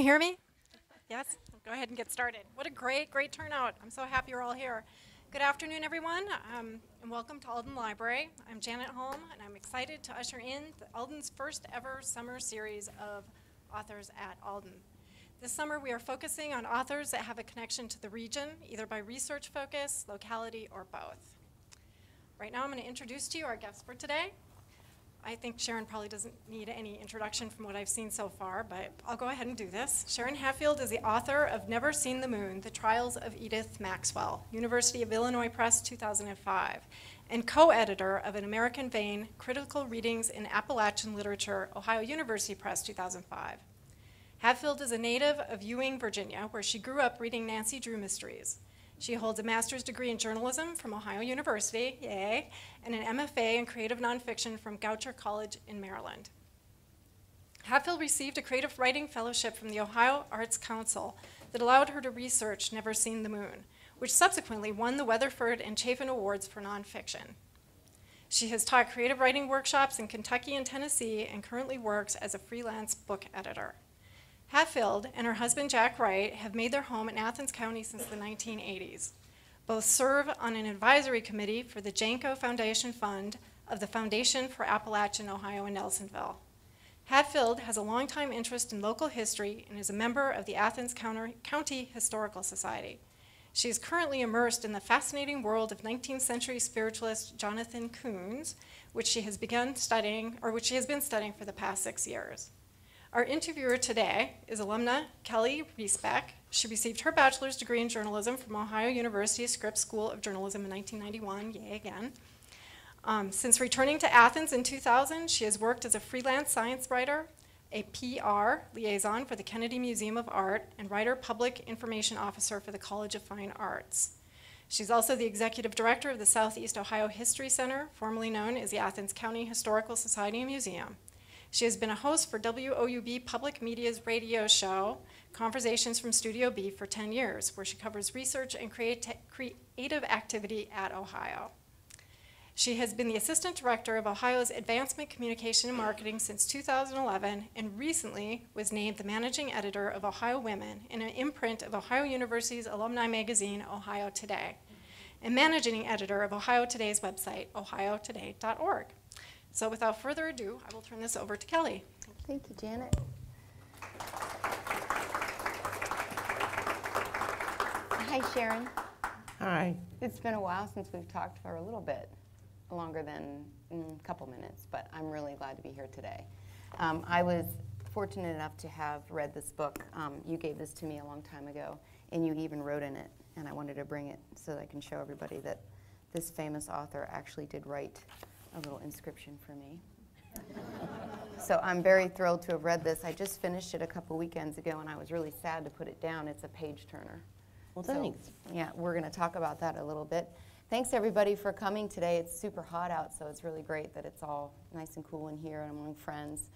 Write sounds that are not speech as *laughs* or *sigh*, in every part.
you hear me? Yes? Go ahead and get started. What a great, great turnout. I'm so happy you're all here. Good afternoon, everyone, um, and welcome to Alden Library. I'm Janet Holm, and I'm excited to usher in Alden's first ever summer series of authors at Alden. This summer, we are focusing on authors that have a connection to the region, either by research focus, locality, or both. Right now, I'm going to introduce to you our guests for today. I think Sharon probably doesn't need any introduction from what I've seen so far, but I'll go ahead and do this. Sharon Hatfield is the author of Never Seen the Moon, The Trials of Edith Maxwell, University of Illinois Press, 2005, and co-editor of An American Vein, Critical Readings in Appalachian Literature, Ohio University Press, 2005. Hatfield is a native of Ewing, Virginia, where she grew up reading Nancy Drew mysteries. She holds a master's degree in journalism from Ohio University, yay, and an MFA in creative nonfiction from Goucher College in Maryland. Hatfield received a creative writing fellowship from the Ohio Arts Council that allowed her to research Never Seen the Moon, which subsequently won the Weatherford and Chaffin Awards for nonfiction. She has taught creative writing workshops in Kentucky and Tennessee and currently works as a freelance book editor. Hatfield and her husband Jack Wright have made their home in Athens County since the 1980s. Both serve on an advisory committee for the Janko Foundation Fund of the Foundation for Appalachian, Ohio in Nelsonville. Hatfield has a longtime interest in local history and is a member of the Athens County Historical Society. She is currently immersed in the fascinating world of 19th century spiritualist Jonathan Koons, which she has begun studying, or which she has been studying for the past six years. Our interviewer today is alumna Kelly Riesbeck. She received her bachelor's degree in journalism from Ohio University Scripps School of Journalism in 1991, yay again. Um, since returning to Athens in 2000, she has worked as a freelance science writer, a PR liaison for the Kennedy Museum of Art, and writer public information officer for the College of Fine Arts. She's also the executive director of the Southeast Ohio History Center, formerly known as the Athens County Historical Society and Museum. She has been a host for WOUB Public Media's radio show, Conversations from Studio B, for 10 years, where she covers research and creative activity at Ohio. She has been the Assistant Director of Ohio's Advancement Communication and Marketing since 2011 and recently was named the Managing Editor of Ohio Women in an imprint of Ohio University's alumni magazine, Ohio Today, and Managing Editor of Ohio Today's website, ohiotoday.org. So without further ado, I will turn this over to Kelly. Thank you, Janet. Hi, Sharon. Hi. It's been a while since we've talked for a little bit, longer than mm, a couple minutes, but I'm really glad to be here today. Um, I was fortunate enough to have read this book. Um, you gave this to me a long time ago, and you even wrote in it, and I wanted to bring it so that I can show everybody that this famous author actually did write a little inscription for me. so I'm very thrilled to have read this. I just finished it a couple weekends ago, and I was really sad to put it down. It's a page turner. Well, thanks. So, yeah, we're going to talk about that a little bit. Thanks everybody for coming today. It's super hot out, so it's really great that it's all nice and cool in here and among friends.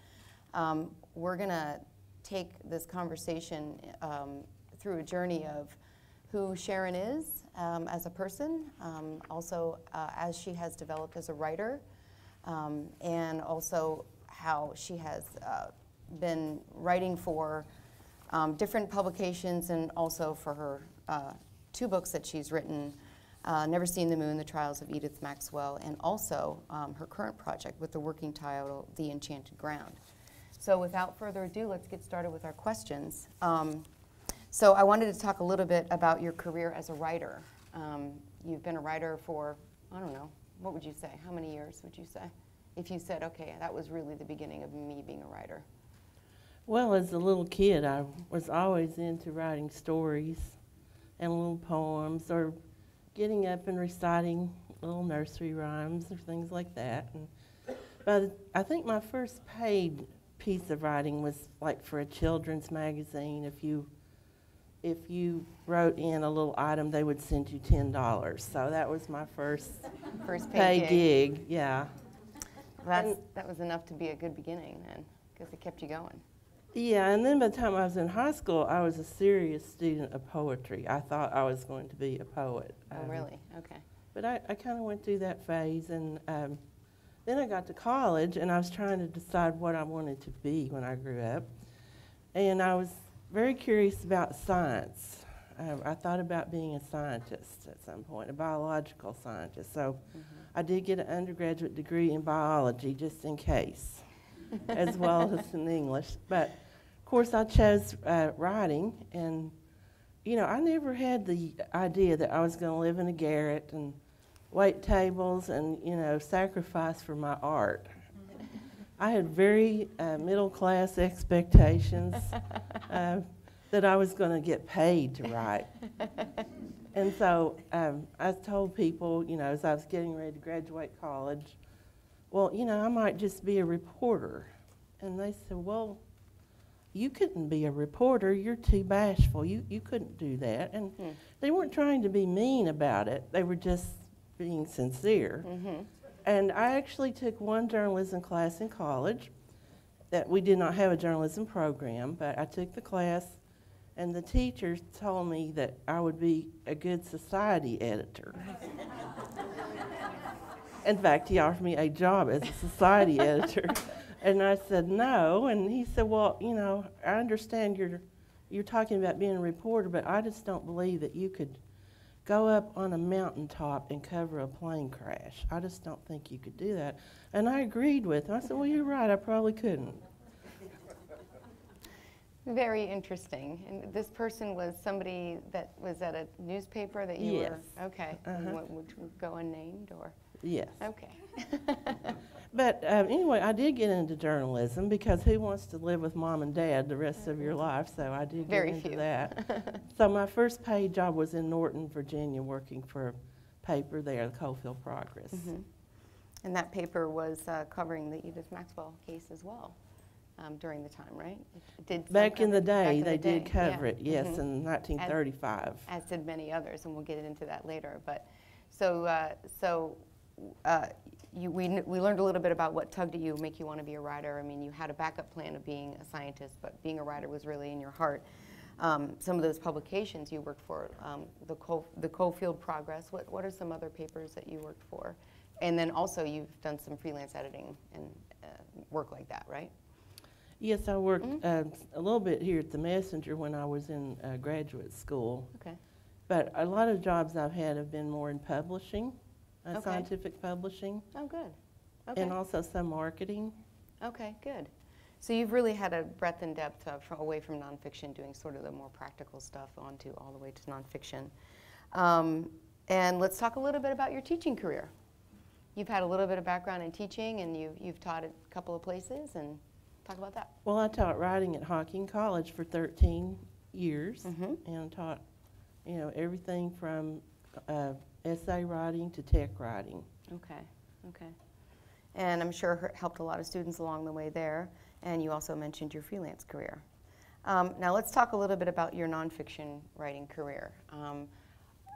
Um, we're going to take this conversation um, through a journey of who Sharon is um, as a person, um, also uh, as she has developed as a writer, um, and also how she has uh, been writing for um, different publications and also for her uh, two books that she's written. Uh, Never Seen the Moon, The Trials of Edith Maxwell, and also um, her current project with the working title, The Enchanted Ground. So without further ado, let's get started with our questions. Um, so I wanted to talk a little bit about your career as a writer. Um, you've been a writer for, I don't know, what would you say? How many years would you say? If you said, okay, that was really the beginning of me being a writer. Well, as a little kid, I was always into writing stories and little poems or getting up and reciting little nursery rhymes or things like that. And, but I think my first paid piece of writing was like for a children's magazine. If you if you wrote in a little item, they would send you ten dollars. So that was my first *laughs* first paid gig. gig. Yeah. That's, that was enough to be a good beginning then, because it kept you going. Yeah, and then by the time I was in high school, I was a serious student of poetry. I thought I was going to be a poet. Oh, um, really? Okay. But I, I kind of went through that phase, and um, then I got to college, and I was trying to decide what I wanted to be when I grew up. And I was very curious about science. Um, I thought about being a scientist at some point, a biological scientist. So I did get an undergraduate degree in biology just in case, *laughs* as well as in English. But of course, I chose uh, writing, and you know, I never had the idea that I was going to live in a garret and wait tables and you know sacrifice for my art. I had very uh, middle class expectations *laughs* uh, that I was going to get paid to write. *laughs* and so um, I told people, you know, as I was getting ready to graduate college, well, you know, I might just be a reporter. And they said, well, you couldn't be a reporter. You're too bashful. You, you couldn't do that. And Hmm. they weren't trying to be mean about it, they were just being sincere. Mm-hmm. And I actually took one journalism class in college. That we did not have a journalism program, but I took the class, and the teacher told me that I would be a good society editor. *laughs* in fact, he offered me a job as a society editor, and I said no. And he said, "Well, you know, I understand you're you're talking about being a reporter, but I just don't believe that you could." Go up on a mountaintop and cover a plane crash. I just don't think you could do that. And I agreed with him. I said, Well, you're right, I probably couldn't. Very interesting. And this person was somebody that was at a newspaper that you Yes. were, okay. Uh-huh. Would would go unnamed or, Yes. okay. *laughs* But um, anyway, I did get into journalism because who wants to live with mom and dad the rest of your life? So I did get Very into few. that. *laughs* so my first paid job was in Norton, Virginia, working for a paper there, the Coalfield Progress. Mhm. And that paper was uh, covering the Edith Maxwell case as well um, during the time, right? It did Back in the day, in they the did day, cover yeah. it, yes, Mhm. in 1935. as did many others, and we'll get into that later. But so, uh, so uh, you, we, we learned a little bit about what tugged at you, make you want to be a writer. I mean, you had a backup plan of being a scientist, but being a writer was really in your heart. Um, some of those publications you worked for, um, the, Coal, the Coalfield Progress. What, what are some other papers that you worked for? And then also you've done some freelance editing and uh, work like that, right? Yes, I worked Mhm. uh, a little bit here at the Messenger when I was in uh, graduate school. Okay. But a lot of jobs I've had have been more in publishing, uh, Okay. scientific publishing, Oh, good. Okay. and also some marketing. Okay, good. So you've really had a breadth and depth from, away from nonfiction, doing sort of the more practical stuff, onto all the way to nonfiction. Um, and let's talk a little bit about your teaching career. You've had a little bit of background in teaching, and you've, you've taught at a couple of places, and talk about that. Well, I taught writing at Hocking College for 13 years, Mhm. and taught, you know, everything from uh, essay writing to tech writing. Okay, okay. And I'm sure helped a lot of students along the way there. And you also mentioned your freelance career. Um, now let's talk a little bit about your nonfiction writing career. Um,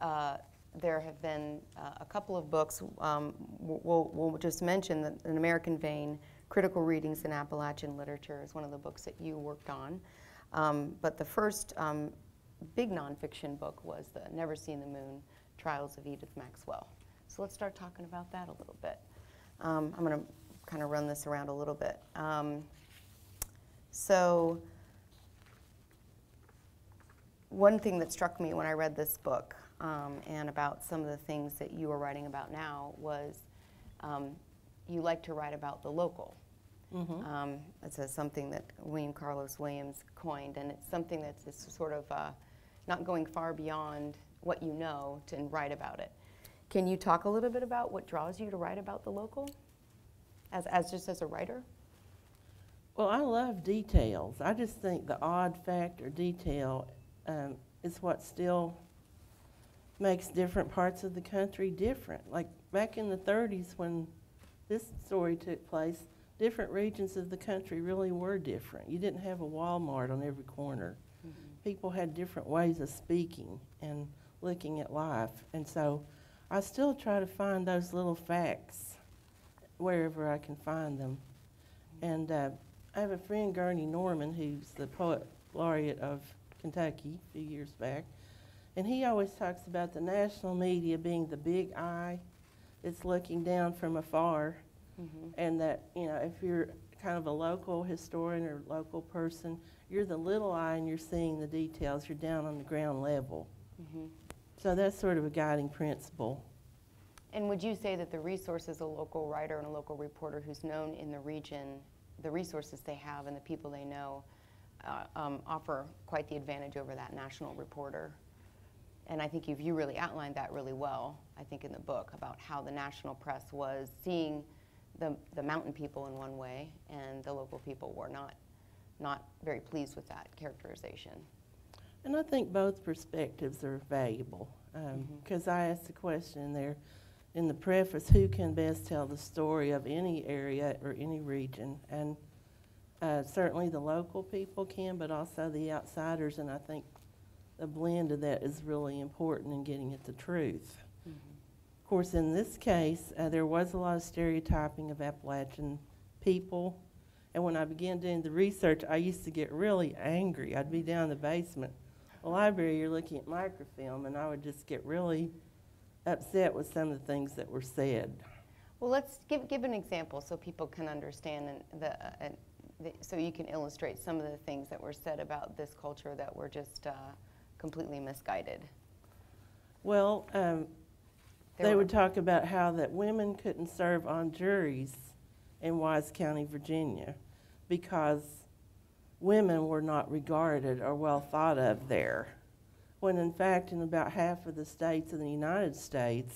uh, there have been uh, a couple of books. Um, we'll, we'll just mention that An American Vein, Critical Readings in Appalachian Literature is one of the books that you worked on. Um, but the first um, big nonfiction book was the Never Seen the Moon, Trials of Edith Maxwell. So let's start talking about that a little bit. Um, I'm going to kind of run this around a little bit. Um, so, one thing that struck me when I read this book um, and about some of the things that you are writing about now was um, you like to write about the local. Mhm. Um, it's a, something that William Carlos Williams coined, and it's something that's sort of uh, not going far beyond what you know to write about it. Can you talk a little bit about what draws you to write about the local, as, as just as a writer? Well, I love details. I just think the odd fact or detail um, is what still makes different parts of the country different. Like back in the 30s when this story took place, different regions of the country really were different. You didn't have a Walmart on every corner. People had different ways of speaking and looking at life. And so I still try to find those little facts wherever I can find them. And uh, I have a friend, Gurney Norman, who's the poet laureate of Kentucky a few years back, and he always talks about the national media being the big eye that's looking down from afar, Mhm. and that, you know, if you're kind of a local historian or local person, you're the little eye and you're seeing the details. You're down on the ground level. Mhm. So that's sort of a guiding principle. And would you say that the resources a local writer and a local reporter who's known in the region, the resources they have and the people they know, uh, um, offer quite the advantage over that national reporter? And I think you've you really outlined that really well, I think, in the book about how the national press was seeing the, the mountain people in one way and the local people were not, not very pleased with that characterization. And I think both perspectives are valuable. Because I asked the question in there in the preface who can best tell the story of any area or any region? And uh, certainly the local people can, but also the outsiders. And I think the blend of that is really important in getting at the truth. Of course, in this case, uh, there was a lot of stereotyping of Appalachian people. And when I began doing the research, I used to get really angry. I'd be down in the basement library, you're looking at microfilm, and I would just get really upset with some of the things that were said. Well, let's give, give an example so people can understand and the, uh, and the, so you can illustrate some of the things that were said about this culture that were just uh, completely misguided. Well, um, they were- would talk about how that women couldn't serve on juries in Wise County, Virginia, because women were not regarded or well thought of there. When in fact, in about half of the states in the United States,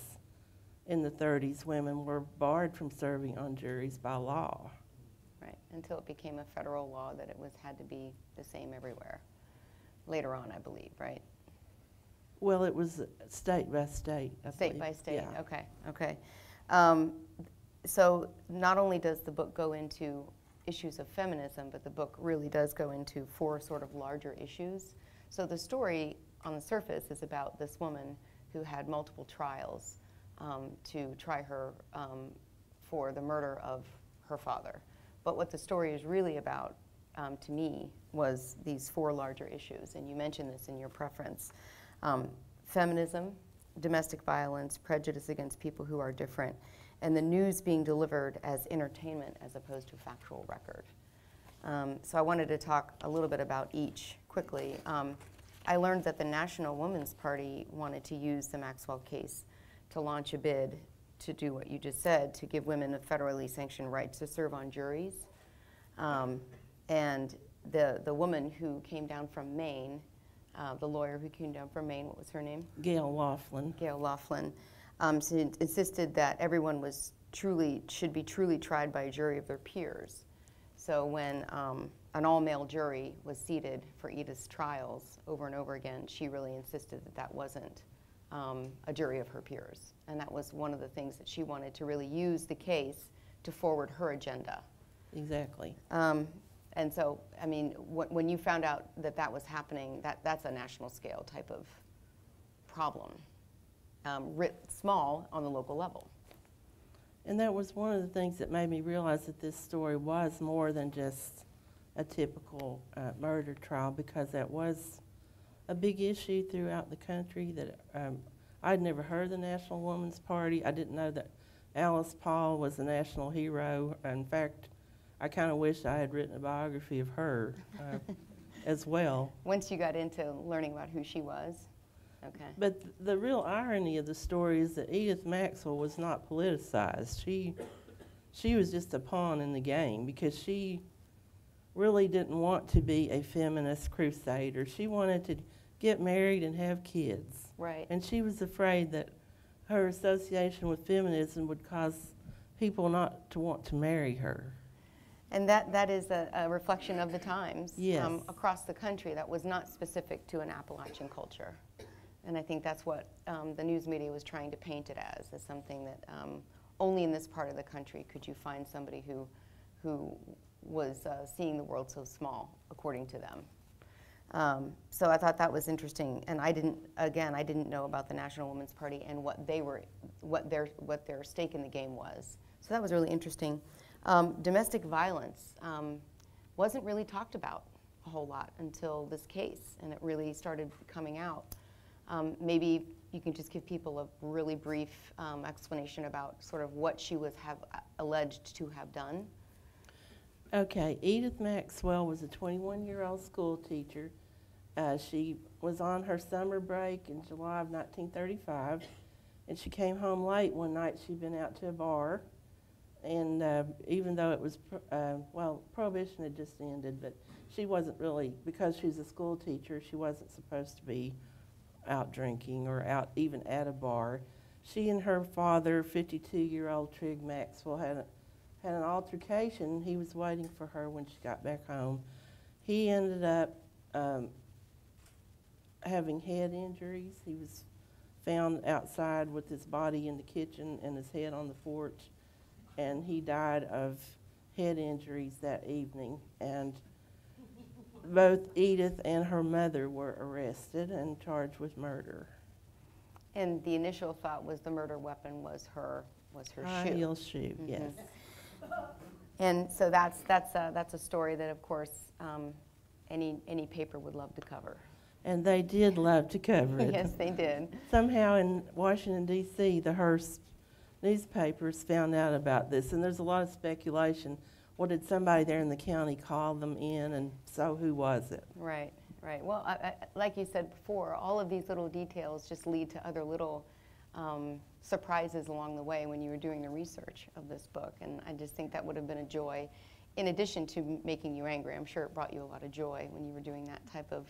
in the 30s, women were barred from serving on juries by law. Right, until it became a federal law that it was, had to be the same everywhere. Later on, I believe, right? Well, it was state by state. I State believe. by state, Yeah. okay, okay. Um, So not only does the book go into issues of feminism, but the book really does go into four sort of larger issues. So the story on the surface is about this woman who had multiple trials um, to try her um, for the murder of her father. But what the story is really about, um, to me, was these four larger issues, and you mentioned this in your preference. Um, feminism, domestic violence, prejudice against people who are different, and the news being delivered as entertainment as opposed to factual record. Um, so I wanted to talk a little bit about each quickly. Um, I learned that the National Women's Party wanted to use the Maxwell case to launch a bid to do what you just said, to give women a federally sanctioned right to serve on juries. Um, and the, the woman who came down from Maine, uh, the lawyer who came down from Maine, what was her name? Gail Laughlin. Gail Laughlin, um, insisted that everyone was truly should be truly tried by a jury of their peers. So when um, an all-male jury was seated for Edith's trials over and over again, she really insisted that that wasn't um, a jury of her peers, and that was one of the things that she wanted to really use the case to forward her agenda. Exactly. Um, and so, I mean, wh- when you found out that that was happening, that, that's a national scale type of problem, um, writ small on the local level. And that was one of the things that made me realize that this story was more than just a typical uh, murder trial because that was a big issue throughout the country that um, I'd never heard of the National Woman's Party. I didn't know that Alice Paul was a national hero. In fact, I kind of wish I had written a biography of her uh, *laughs* as well. Once you got into learning about who she was, okay. But th- the real irony of the story is that Edith Maxwell was not politicized. She, she was just a pawn in the game because she really didn't want to be a feminist crusader. She wanted to get married and have kids. Right. And she was afraid that her association with feminism would cause people not to want to marry her. And that, that is a, a reflection of the times Yes. um, across the country that was not specific to an Appalachian culture. And I think that's what um, the news media was trying to paint it as, as something that um, only in this part of the country could you find somebody who, who was uh, seeing the world so small, according to them. Um, so I thought that was interesting, and I didn't. Again, I didn't know about the National Women's Party and what they were, what their what their stake in the game was. So that was really interesting. Um, domestic violence um, wasn't really talked about a whole lot until this case, and it really started coming out. Um, maybe you can just give people a really brief um, explanation about sort of what she was have alleged to have done. Okay, Edith Maxwell was a 21-year-old school teacher. Uh, she was on her summer break in July of 1935, and she came home late one night. She'd been out to a bar, and uh, even though it was, uh, well, prohibition had just ended, but she wasn't really, because she was a school teacher, she wasn't supposed to be out drinking or out even at a bar. She and her father, 52-year-old Trigg Maxwell, had had an altercation. He was waiting for her when she got back home. He ended up um, having head injuries. He was found outside with his body in the kitchen and his head on the porch, and he died of head injuries that evening. And both Edith and her mother were arrested and charged with murder. And the initial thought was the murder weapon was her, was her High shoe. heel shoe, yes. And so that's, that's, a, that's a story that, of course, um, any, any paper would love to cover. And they did love to cover it. Yes, they did. Somehow in Washington, D.C., the Hearst newspapers found out about this, and there's a lot of speculation. What did somebody there in the county call them in, and so who was it? Right, right. Well, I, I, like you said before, all of these little details just lead to other little um, surprises along the way when you were doing the research of this book. And I just think that would have been a joy. In addition to making you angry, I'm sure it brought you a lot of joy when you were doing that type of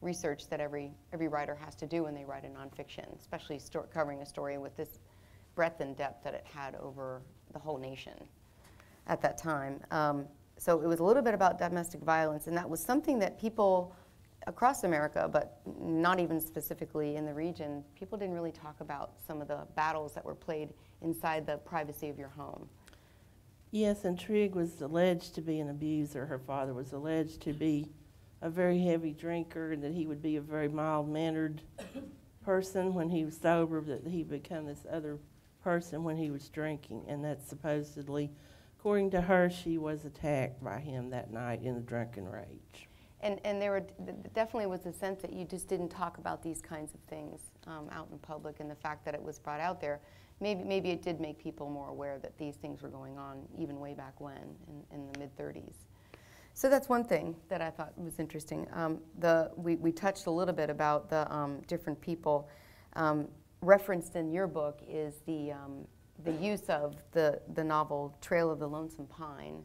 research that every, every writer has to do when they write a nonfiction, especially covering a story with this breadth and depth that it had over the whole nation at that time. Um, so it was a little bit about domestic violence, and that was something that people across America, but not even specifically in the region, people didn't really talk about some of the battles that were played inside the privacy of your home. Yes, and Trigg was alleged to be an abuser. Her father was alleged to be a very heavy drinker and that he would be a very mild mannered person when he was sober, that he would become this other person when he was drinking. And that supposedly, according to her, she was attacked by him that night in a drunken rage. And, and there were, definitely was a sense that you just didn't talk about these kinds of things um, out in public, and the fact that it was brought out there, maybe, maybe it did make people more aware that these things were going on even way back when, in, in the mid 30s. So that's one thing that I thought was interesting. Um, the, we, we touched a little bit about the um, different people. Um, referenced in your book is the, um, the use of the, the novel Trail of the Lonesome Pine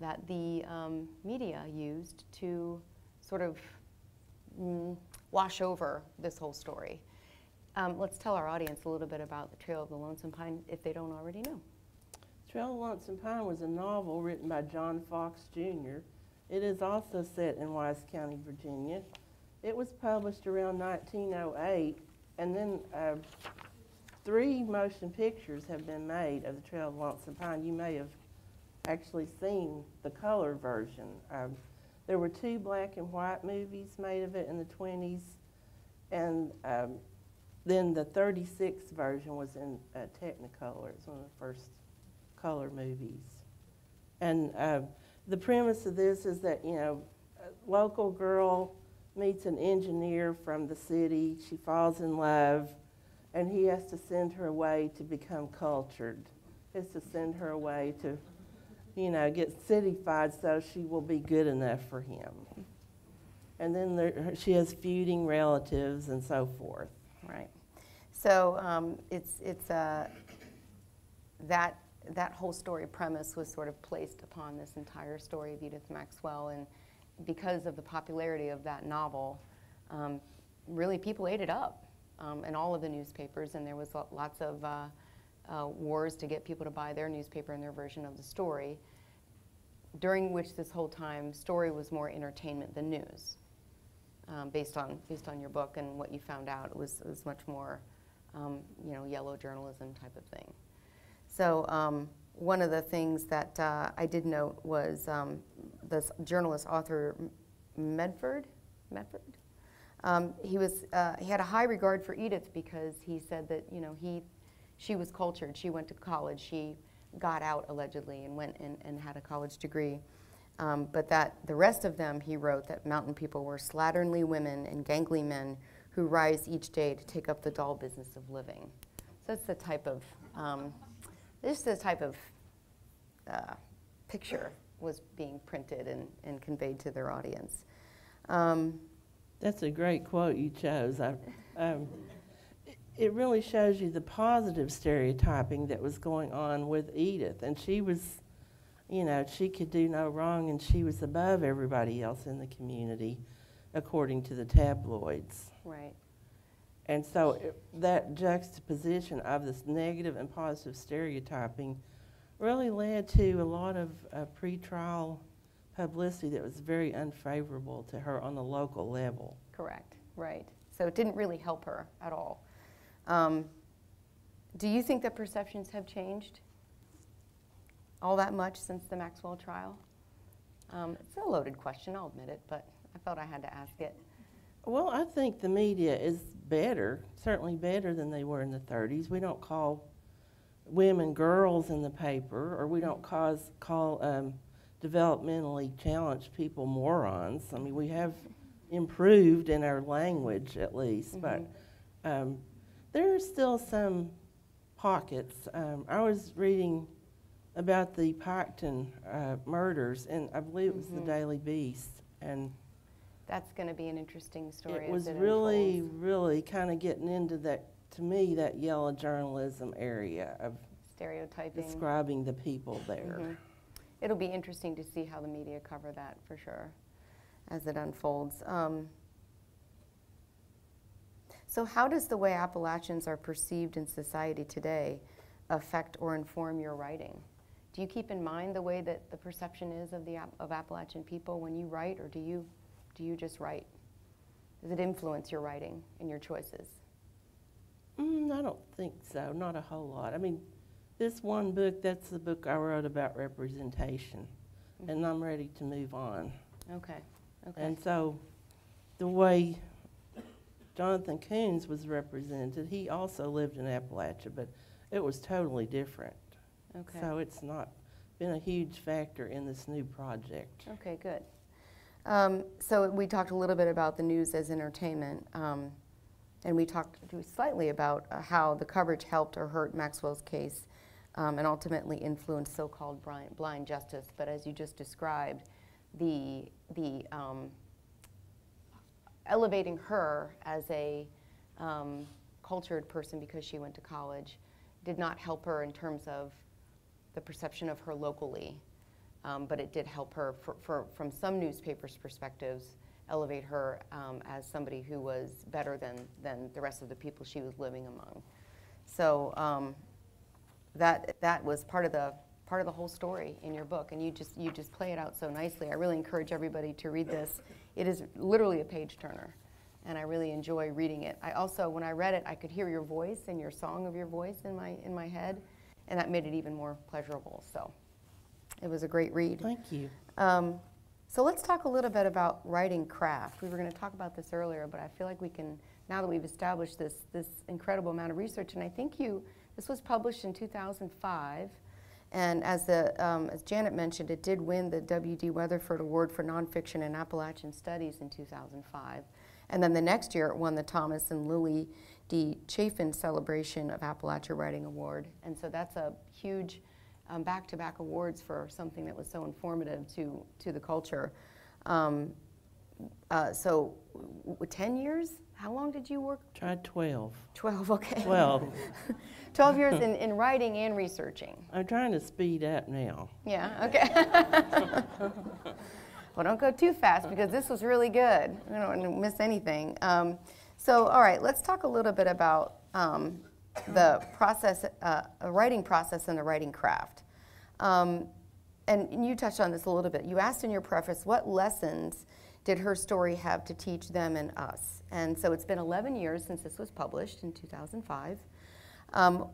that the um, media used to sort of mm, wash over this whole story. Um, let's tell our audience a little bit about the Trail of the Lonesome Pine if they don't already know. Trail of the Lonesome Pine was a novel written by John Fox Jr. It is also set in Wise County, Virginia. It was published around 1908, and then uh, three motion pictures have been made of the Trail of Lonesome Pine. You may have actually seen the color version. Um, there were two black and white movies made of it in the 20s, and um, then the 36 version was in uh, Technicolor. It's one of the first color movies. And uh, the premise of this is that, you know, a local girl meets an engineer from the city. She falls in love, and he has to send her away to become cultured. He has to send her away to, you know, get cityfied so she will be good enough for him. And then there, she has feuding relatives and so forth. Right. So um, it's, it's uh, that, that whole story premise was sort of placed upon this entire story of Edith Maxwell. And because of the popularity of that novel, um, really people ate it up um, in all of the newspapers. And there was lots of uh, uh, wars to get people to buy their newspaper and their version of the story, during which this whole time story was more entertainment than news um, based on based on your book and what you found out. It was it was much more, um, you know, yellow journalism type of thing. So um, one of the things that uh, I did note was um, this journalist author Medford. Medford. Um, he was uh, he had a high regard for Edith because he said that you know he she was cultured. She went to college. She got out allegedly and went and, and had a college degree. Um, but that the rest of them, he wrote, that mountain people were slatternly women and gangly men who rise each day to take up the dull business of living. So that's the type of, um, this is the type of uh, picture was being printed and, and conveyed to their audience. Um, That's a great quote you chose. I, um, it- really shows you the positive stereotyping that was going on with Edith, and she was, you know, she could do no wrong, and she was above everybody else in the community, according to the tabloids. right. And so it, that juxtaposition of this negative and positive stereotyping really led to a lot of uh, pretrial publicity that was very unfavorable to her on the local level. Correct, right. So it didn't really help her at all. Um, do you think that perceptions have changed all that much since the Maxwell trial? Um, it's a loaded question, I'll admit it, but I felt I had to ask it. Well, I think the media is better, certainly better than they were in the 30s. We don't call women girls in the paper, or we don't cause, call um, developmentally challenged people morons. I mean, we have improved in our language at least, but um, there are still some pockets. Um, I was reading about the Piketon uh, murders, and I believe it was the Mhm. Daily Beast, and That's going to be an interesting story. it was it really, unfolds. really kind of getting into that, to me, that yellow journalism area of stereotyping. describing the people there. Mhm. It'll be interesting to see how the media cover that for sure as it unfolds. Um, so, how does the way Appalachians are perceived in society today affect or inform your writing? Do you keep in mind the way that the perception is of the of Appalachian people when you write, or do you do you just write? Does it influence your writing and your choices? Mm, I don't think so, not a whole lot. I mean, this one book, that's the book I wrote about representation, and I'm ready to move on. Okay. Okay. And so, the way Jonathan Koons was represented, he also lived in Appalachia, but it was totally different. okay. So it's not been a huge factor in this new project. Okay, good. Um, so we talked a little bit about the news as entertainment, um, and we talked slightly about uh, how the coverage helped or hurt Maxwell's case, um, and ultimately influence so-called blind, blind justice. But as you just described, the the um, elevating her as a um, cultured person because she went to college did not help her in terms of the perception of her locally um, but it did help her, for, for, from some newspapers' perspectives, elevate her um, as somebody who was better than, than the rest of the people she was living among. So um, that, that was part of, the, part of the whole story in your book, and you just, you just play it out so nicely. I really encourage everybody to read this. It is literally a page turner, and I really enjoy reading it. I also, when I read it, I could hear your voice and your song of your voice in my, in my head, and that made it even more pleasurable. So. It was a great read. Thank you. Um, so let's talk a little bit about writing craft. We were going to talk about this earlier, but I feel like we can now that we've established this this incredible amount of research. And I think you this was published in 2005, and as the um, as Janet mentioned, it did win the W.D. Weatherford Award for Nonfiction and Appalachian Studies in 2005. And then the next year, it won the Thomas and Lillie D. Chaffin Celebration of Appalachia Writing Award. And so that's a huge um, back-to-back awards for something that was so informative to, to the culture. Um, uh, so, w- w- 10 years? How long did you work? Tried 12. 12, okay. 12. *laughs* 12 years in, in writing and researching. I'm trying to speed up now. Yeah, okay. *laughs* well, don't go too fast because this was really good. We don't want to miss anything. Um, so, all right, let's talk a little bit about um, the process, uh, a writing process and the writing craft. Um, and and you touched on this a little bit. You asked in your preface, what lessons did her story have to teach them and us? And so it's been 11 years since this was published in 2005. Um,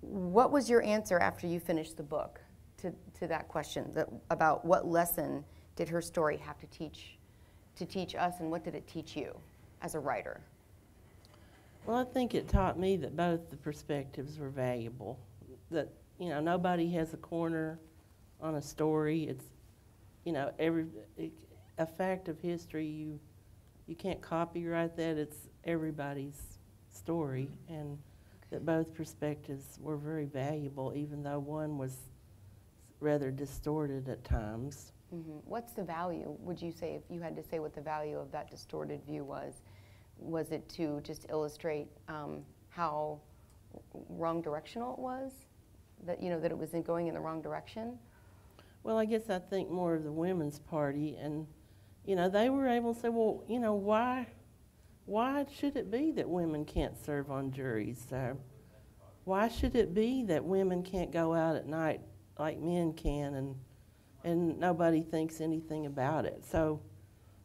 what was your answer after you finished the book to, to that question that, about what lesson did her story have to teach to teach us and what did it teach you as a writer? Well, I think it taught me that both the perspectives were valuable. That, you know, nobody has a corner on a story. It's, you know, every a fact of history. You you can't copyright that. It's everybody's story, and that both perspectives were very valuable, even though one was rather distorted at times. Mhm. What's the value, would you say, if you had to say what the value of that distorted view was? Was it to just illustrate um, how wrong directional it was? That, you know, that it was in going in the wrong direction? Well, I guess I think more of the Women's Party, and you know, they were able to say, well, you know, why, why should it be that women can't serve on juries? Uh, why should it be that women can't go out at night like men can, and and nobody thinks anything about it? So,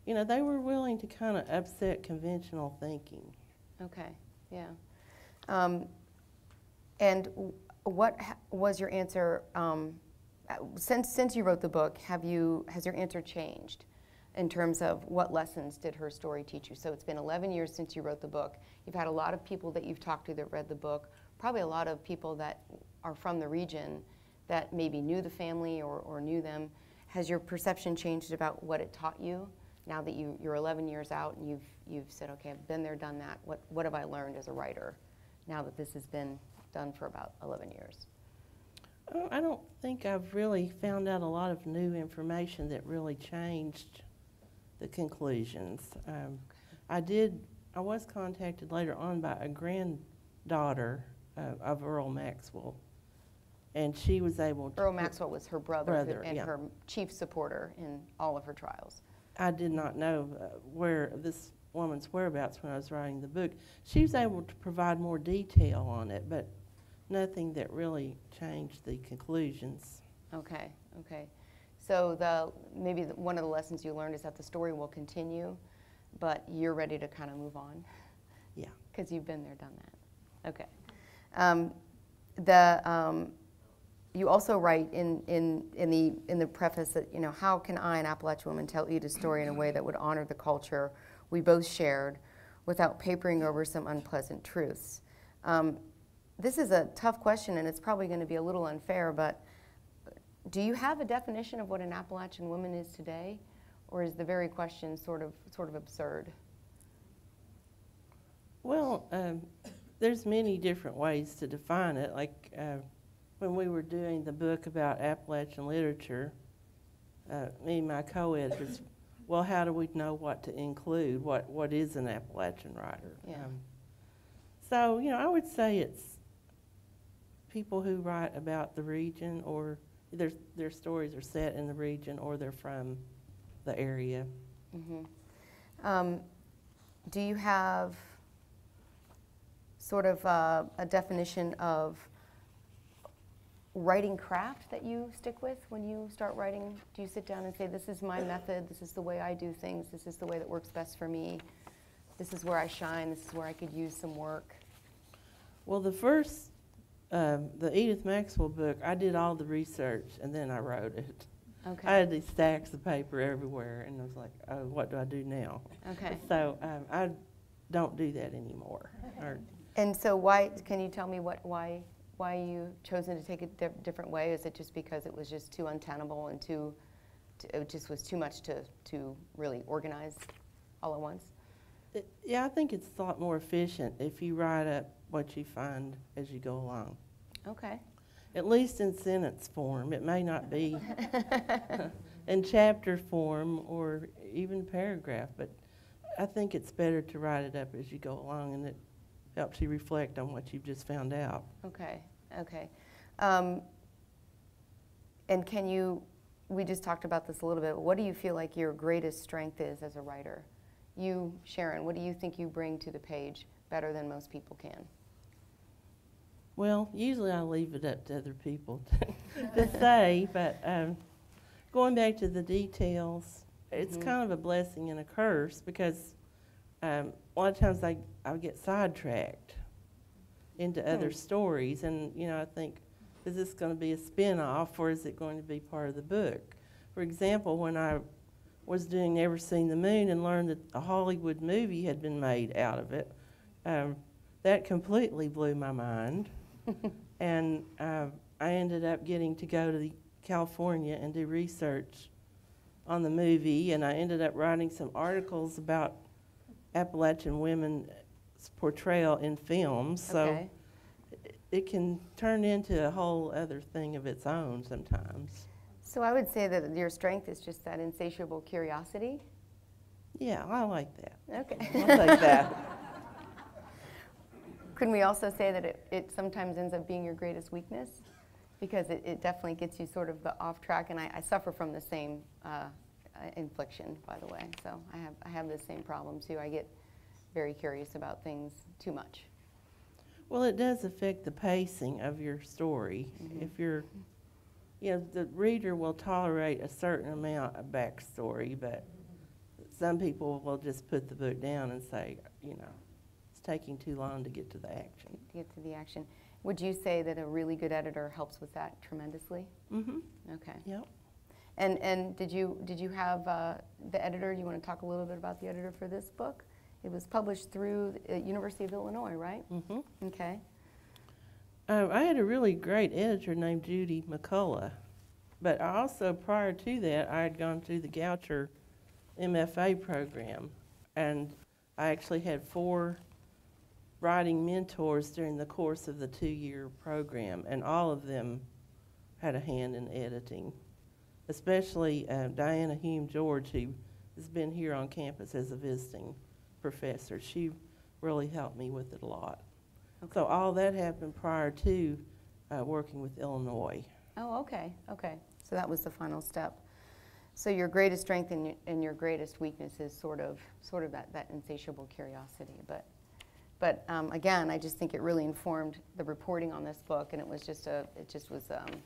you know, they were willing to kind of upset conventional thinking. Okay, yeah. Um, and what was your answer, um, since, since you wrote the book, have you, has your answer changed in terms of what lessons did her story teach you? So it's been 11 years since you wrote the book. You've had a lot of people that you've talked to that read the book, probably a lot of people that are from the region that maybe knew the family or, or knew them. Has your perception changed about what it taught you now that you, you're 11 years out and you've, you've said, okay, I've been there, done that. What, what have I learned as a writer now that this has been done for about 11 years? Oh, I don't think I've really found out a lot of new information that really changed the conclusions. Um, I did, I was contacted later on by a granddaughter uh, of Earl Maxwell, and she was able to. Earl Maxwell was her brother, who- Brother, and yeah. her chief supporter in all of her trials. I did not know uh, where this woman's whereabouts when I was writing the book. She was able to provide more detail on it, but nothing that really changed the conclusions. Okay, okay. So the, maybe the- one of the lessons you learned is that the story will continue, but you're ready to kind of move on? Yeah. Because you've been there, done that. Okay. Um, the, um, you also write in, in, in, the, in the preface that, you know, how can I, an Appalachian woman, tell Ida's story in a way that would honor the culture we both shared without papering over some unpleasant truths? Um, this is a tough question, and it's probably going to be a little unfair, but do you have a definition of what an Appalachian woman is today? Or is the very question sort of, sort of absurd? Well, um, there's many different ways to define it. Like uh, when we were doing the book about Appalachian literature, uh, me and my co-editors, well, how do we know what to include? What what is an Appalachian writer? Yeah. Um, so you know, I would say it's people who write about the region, or their their stories are set in the region, or they're from the area. Mhm. Um, do you have sort of uh, a definition of writing craft that you stick with when you start writing? Do you sit down and say, this is my method, this is the way I do things, this is the way that works best for me, this is where I shine, this is where I could use some work? Well, the first, um, the Edith Maxwell book, I did all the research and then I wrote it. Okay. I had these stacks of paper everywhere, and I was like, "Oh, what do I do now?" okay. So um, I don't do that anymore. Or, And so why, can you tell me what, why, why you chosen to take a di- different way? Is it just because it was just too untenable and too, t- it just was too much to, to really organize all at once? it, yeah, I think it's a lot more efficient if you write up what you find as you go along. Okay. At least in sentence form. It may not be *laughs* in chapter form or even paragraph, but I think it's better to write it up as you go along, and it helps you reflect on what you've just found out. Okay, okay. Um, and can you, we just talked about this a little bit, what do you feel like your greatest strength is as a writer? You, Sharon, what do you think you bring to the page better than most people can? Well, usually I leave it up to other people to, *laughs* to say, but um, going back to the details, it's Mhm. kind of a blessing and a curse because um, a lot of times I, I get sidetracked into other Hmm. stories, and you know I think, is this going to be a spin-off or is it going to be part of the book? For example, when I was doing Never Seen the Moon and learned that a Hollywood movie had been made out of it, um, that completely blew my mind *laughs* and uh, I ended up getting to go to the California and do research on the movie, and I ended up writing some articles about Appalachian women's portrayal in films. So Okay, it can turn into a whole other thing of its own sometimes. So I would say that your strength is just that insatiable curiosity. Yeah, I like that. Okay. I like that. *laughs* Couldn't we also say that it, it sometimes ends up being your greatest weakness? Because it, it definitely gets you sort of the off track, and I, I suffer from the same uh, uh, infliction, by the way. So I have, I have the same problem too. I get very curious about things too much. Well, it does affect the pacing of your story. If you're, you know, the reader will tolerate a certain amount of backstory, but some people will just put the book down and say, you know, it's taking too long to get to the action. to get to the action. Would you say that a really good editor helps with that tremendously? Mm-hmm. Okay. Yep. And and did you did you have uh, the editor? You want to talk a little bit about the editor for this book? It was published through the University of Illinois, right? Mm-hmm. Okay. Um, I had a really great editor named Judy McCulloh, but I also, prior to that, I had gone through the Goucher MFA program, and I actually had four writing mentors during the course of the two-year program, and all of them had a hand in editing, especially uh, Diana Hume George, who has been here on campus as a visiting professor. She really helped me with it a lot. So all that happened prior to uh, working with Illinois. Oh, okay. Okay. So that was the final step. So your greatest strength and your, and your greatest weakness is sort of sort of that, that insatiable curiosity. But but um, again, I just think it really informed the reporting on this book, and it was just a it just was um,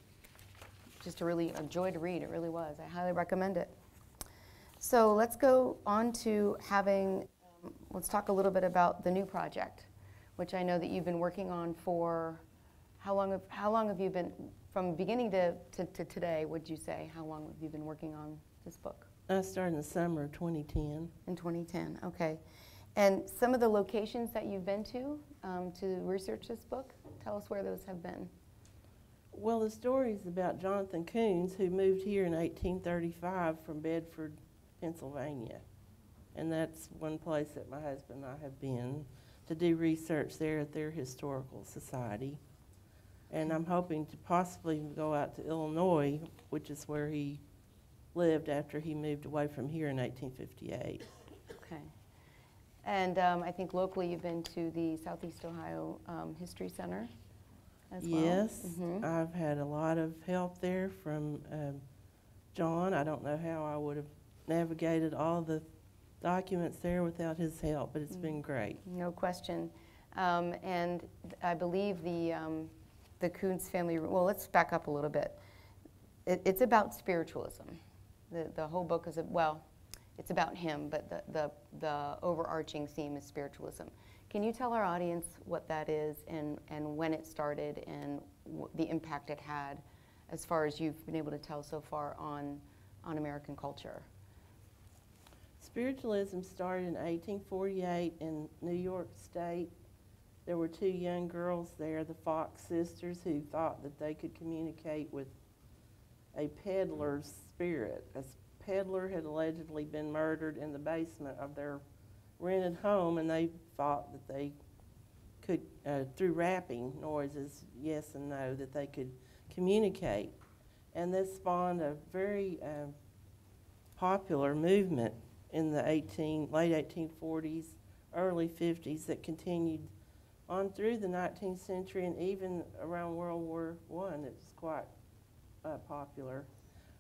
just a really a joy to read. It really was. I highly recommend it. So let's go on to having. Um, let's talk a little bit about the new project, which I know that you've been working on for. How long have How long have you been from beginning to, to, to today? Would you say how long have you been working on this book? I started in the summer of 2010. In 2010. Okay. And some of the locations that you've been to um, to research this book. Tell us where those have been. Well, the story is about Jonathan Koons, who moved here in 1835 from Bedford, Pennsylvania. And that's one place that my husband and I have been to do research there at their historical society. And I'm hoping to possibly go out to Illinois, which is where he lived after he moved away from here in 1858. Okay. And um, I think locally you've been to the Southeast Ohio um, History Center as well. Yes, Mhm. I've had a lot of help there from um, John. I don't know how I would have navigated all the documents there without his help, but it's been great. No question. Um, and I believe the, um, the Koons family, well, let's back up a little bit. It, it's about spiritualism. The, the whole book is, a, well, it's about him, but the, the, the overarching theme is spiritualism. Can you tell our audience what that is and, and when it started and the impact it had as far as you've been able to tell so far on, on American culture? Spiritualism started in 1848 in New York State. There were two young girls there, the Fox sisters, who thought that they could communicate with a peddler's spirit. A peddler had allegedly been murdered in the basement of their rented home, and they thought that they could, uh, through rapping noises, yes and no, that they could communicate. And this spawned a very uh, popular movement in the 18, late 1840s, early 50s that continued on through the 19th century and even around World War One. It was quite uh, popular,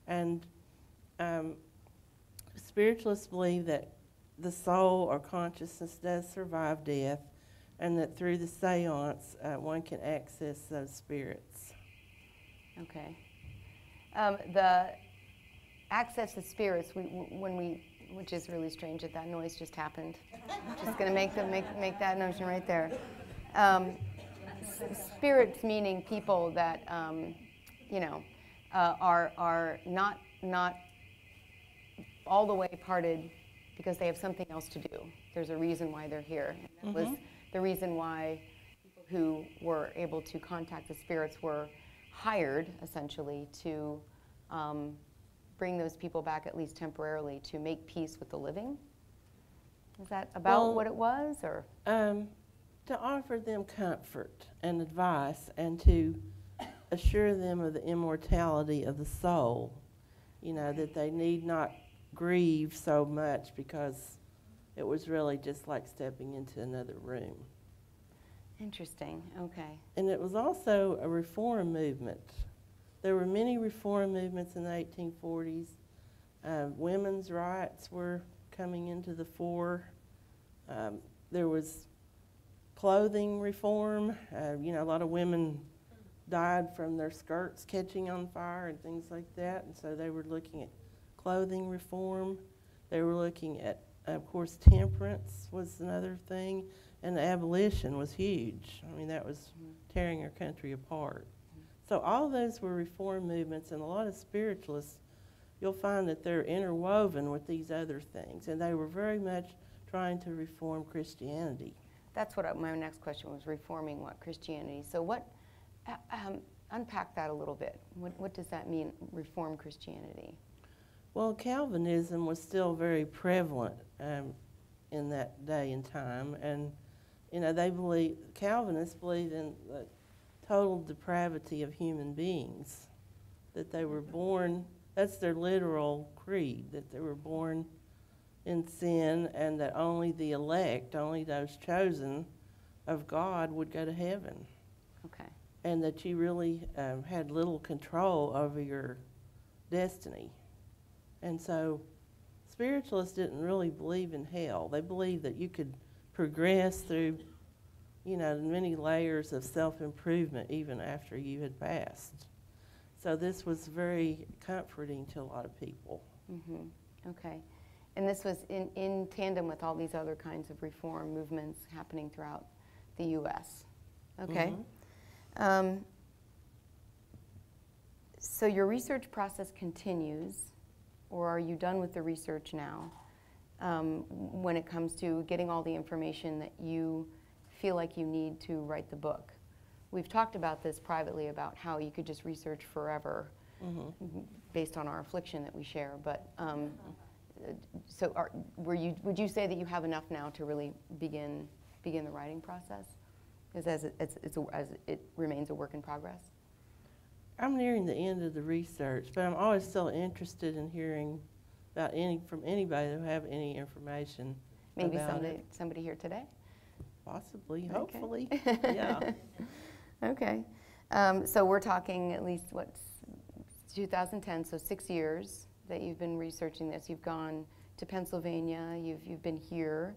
and um, spiritualists believe that the soul or consciousness does survive death, and that through the séance uh, one can access those spirits. Okay. Um, the access to spirits, we, when we, which is really strange that that noise just happened. just going to make, the, make, make that notion right there. Um, spirits meaning people that, um, you know, uh, are, are not, not all the way parted because they have something else to do. There's a reason why they're here. And that was the reason why people who were able to contact the spirits were hired, essentially, to um, bring those people back, at least temporarily, to make peace with the living. Is that about Well- what it was, or? Um, to offer them comfort and advice and to assure them of the immortality of the soul. You know, that they need not grieve so much because it was really just like stepping into another room. Interesting. Okay. And it was also a reform movement. There were many reform movements in the 1840s. Uh, women's rights were coming into the fore. Um, there was clothing reform. Uh, you know, a lot of women died from their skirts catching on fire and things like that. And so they were looking at clothing reform. They were looking at, of course, temperance was another thing. And abolition was huge. I mean, that was tearing our country apart. So all those were reform movements, and a lot of spiritualists, you'll find that they're interwoven with these other things, and they were very much trying to reform Christianity. That's what I, my next question was reforming what Christianity. So what, uh, um, unpack that a little bit. What, what does that mean, reform Christianity? Well, Calvinism was still very prevalent um, in that day and time, and you know they believe Calvinists believed in the total depravity of human beings, that they were born. That's their literal creed, that they were born in sin, and that only the elect, only those chosen of God, would go to heaven, Okay. and that you really um, had little control over your destiny. And so spiritualists didn't really believe in hell. They believed that you could progress through, you know, many layers of self improvement even after you had passed. So this was very comforting to a lot of people. hmm Okay. And this was in, in tandem with all these other kinds of reform movements happening throughout the U.S. Okay. Mhm. Um, so your research process continues, or are you done with the research now? Um, when it comes to getting all the information that you feel like you need to write the book. We've talked about this privately about how you could just research forever Mhm. based on our affliction that we share. But um, so, are, were you? Would you say that you have enough now to really begin begin the writing process? As as it, as, it's a, as it remains a work in progress. I'm nearing the end of the research, but I'm always still interested in hearing about any from anybody who have any information. Maybe about somebody it. somebody here today. Possibly, Okay. hopefully. *laughs* yeah. Okay. Um, so we're talking at least what's 2010, so six years that you've been researching this. You've gone to Pennsylvania. You've you've been here.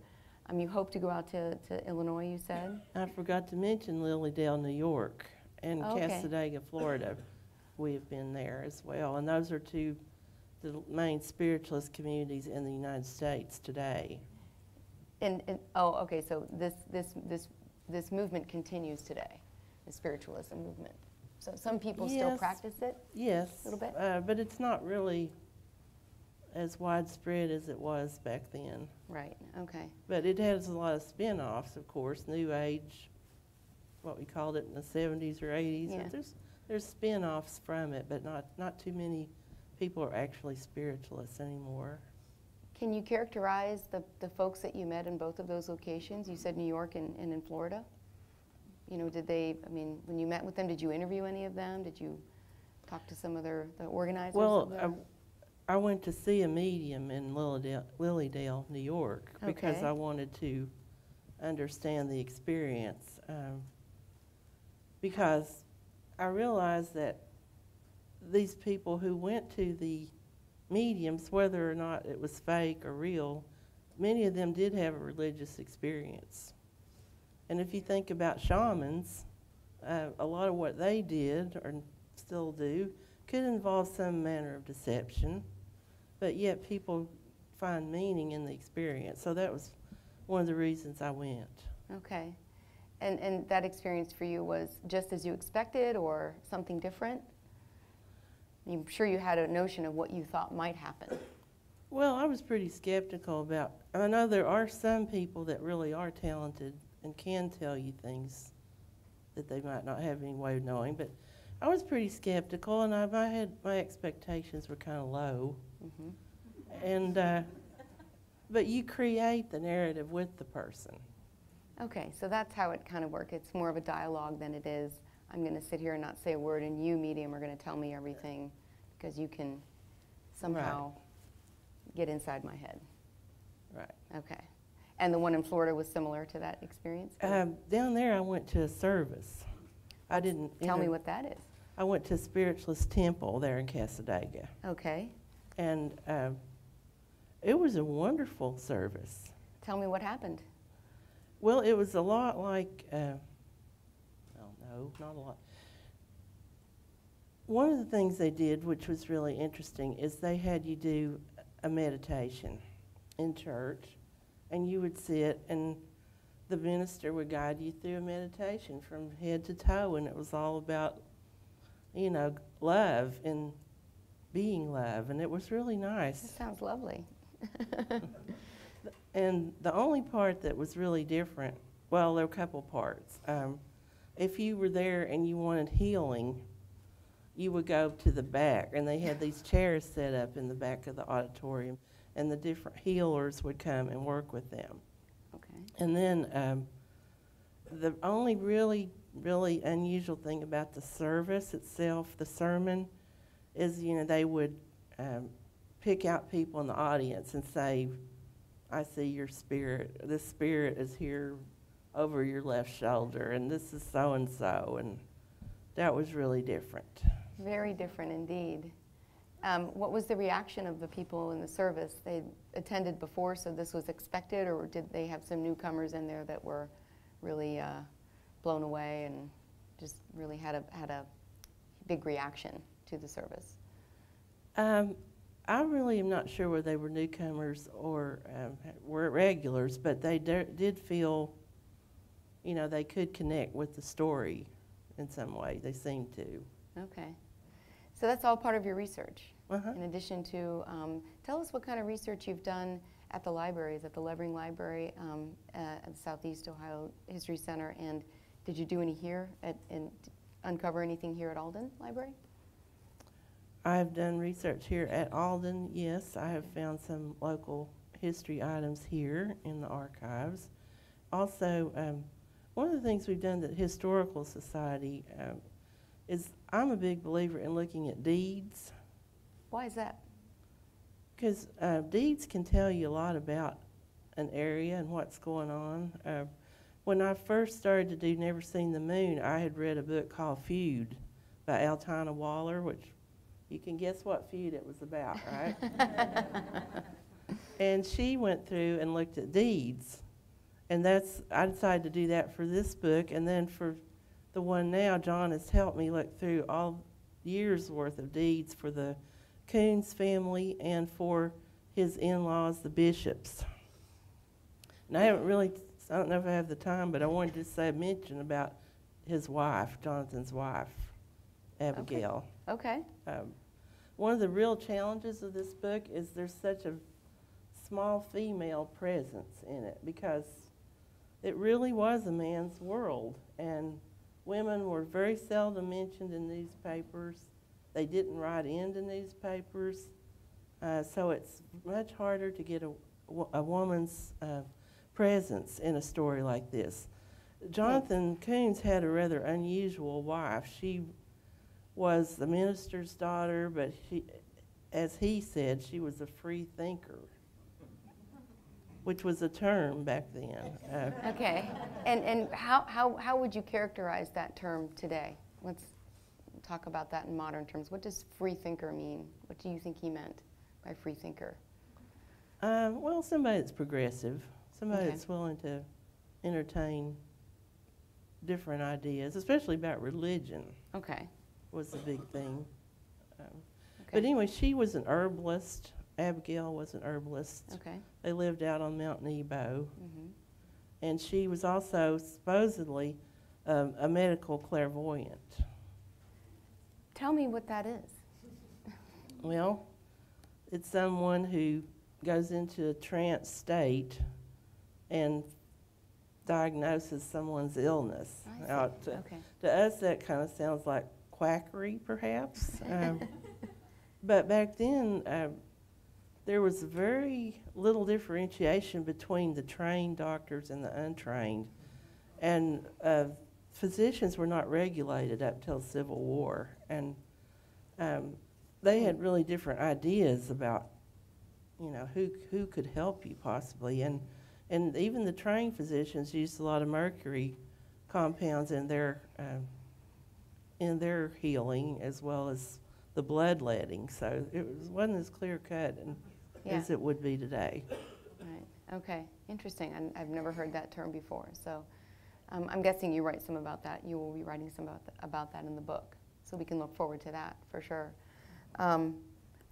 Um, you hope to go out to, to Illinois. You said. I forgot to mention Lilydale, New York, and Okay. Cassadaga, Florida. We have been there as well, and those are two the main spiritualist communities in the United States today. And, and oh, okay. So this this this this movement continues today, the spiritualism movement. So some people still Yes. practice it. Yes, a Little bit? uh, but it's not really as widespread as it was back then. Right. Okay. But it has a lot of spin-offs, of course, New Age, what we called it in the 70s or 80s. Yeah. There's there's spin-offs from it, but not not too many people are actually spiritualists anymore. Can you characterize the, the folks that you met in both of those locations? You said New York and, and in Florida. You know, did they, I mean, when you met with them, did you interview any of them? Did you talk to some of their, the organizers? Well, I, I went to see a medium in Lilydale, Lilydale New York, because I wanted to understand the experience. Um, because I realized that these people who went to the mediums, whether or not it was fake or real, many of them did have a religious experience. And if you think about shamans, uh, a lot of what they did or still do could involve some manner of deception, but yet people find meaning in the experience. So that was one of the reasons I went. Okay. And, and that experience for you was just as you expected or something different? I'm sure you had a notion of what you thought might happen. Well, I was pretty skeptical about. I know there are some people that really are talented and can tell you things that they might not have any way of knowing, but I was pretty skeptical, and I, I had my expectations were kind of low. hmm And uh, but you create the narrative with the person. Okay, so that's how it kind of works. It's more of a dialogue than it is, I'm going to sit here and not say a word, and you, medium, are going to tell me everything because you can somehow get inside my head. Right. Okay. And the one in Florida was similar to that experience? Um, down there, I went to a service. I didn't. Tell me what that is. I went to a Spiritualist Temple there in Cassadaga, Okay. and um, it was a wonderful service. Tell me what happened. Well, it was a lot like, uh, well, no, not a lot. One of the things they did, which was really interesting, is they had you do a meditation in church, and you would sit, and the minister would guide you through a meditation from head to toe, and it was all about, you know, love and being love, and it was really nice. That sounds lovely. *laughs* And the only part that was really different, well, there were a couple parts. Um, if you were there and you wanted healing, you would go to the back, and they had these chairs set up in the back of the auditorium, and the different healers would come and work with them. Okay. And then um, the only really, really unusual thing about the service itself, the sermon, is you know they would um, pick out people in the audience and say, "I see your spirit. This spirit is here over your left shoulder, and this is so and so," and that was really different. Very different indeed. Um, what was the reaction of the people in the service? They attended before, so this was expected, or did they have some newcomers in there that were really uh, blown away and just really had a had a big reaction to the service? Um, I really am not sure whether they were newcomers or um, were regulars, but they did feel, you know, they could connect with the story in some way. They seemed to. Okay. So that's all part of your research. Uh-huh. In addition to, um, tell us what kind of research you've done at the libraries, at the Levering Library, um, uh, at the Southeast Ohio History Center, and did you do any here at, and uncover anything here at Alden Library? I've done research here at Alden. Yes, I have found some local history items here in the archives. Also, um, one of the things we've done that Historical Society um, is I'm a big believer in looking at deeds. Why is that? Because uh, deeds can tell you a lot about an area and what's going on. Uh, when I first started to do Never Seen the Moon, I had read a book called Feud by Altina Waller, which you can guess what feud it was about, right? *laughs* and she went through and looked at deeds. And that's, I decided to do that for this book. And then for the one now, John has helped me look through all years worth of deeds for the Koons family and for his in-laws, the bishops. And I haven't really, I don't know if I have the time, but I wanted to say, mention about his wife, Jonathan's wife, Abigail. Okay. Um, one of the real challenges of this book is there's such a small female presence in it because it really was a man's world, and women were very seldom mentioned in newspapers. They didn't write into newspapers, uh, so it's much harder to get a, a woman's uh, presence in a story like this. Jonathan Koons had a rather unusual wife. She was the minister's daughter, but she, as he said, she was a free thinker, which was a term back then. Uh, Okay. And, and how, how, how would you characterize that term today? Let's talk about that in modern terms. What does free thinker mean? What do you think he meant by free thinker? um, well, somebody that's progressive, somebody Okay. that's willing to entertain different ideas, especially about religion, Okay. Was the big thing. Um. But anyway, she was an herbalist. Abigail was an herbalist. Okay. They lived out on Mount Nebo. hmm and she was also supposedly um, a medical clairvoyant. Tell me what that is. Well, it's someone who goes into a trance state and diagnoses someone's illness. I see. Now, to, Okay. to us, that kind of sounds like quackery, perhaps. *laughs* Um, but back then, um, there was very little differentiation between the trained doctors and the untrained. And uh, physicians were not regulated up till Civil War, and um, they had really different ideas about, you know, who who could help you possibly, and and even the trained physicians used a lot of mercury compounds in their um, in their healing as well as the bloodletting. So it was, wasn't as clear cut and, Yeah. as it would be today. Right, okay, interesting. And I've never heard that term before. So um, I'm guessing you write some about that. You will be writing some about, th- about that in the book. So we can look forward to that for sure. Um,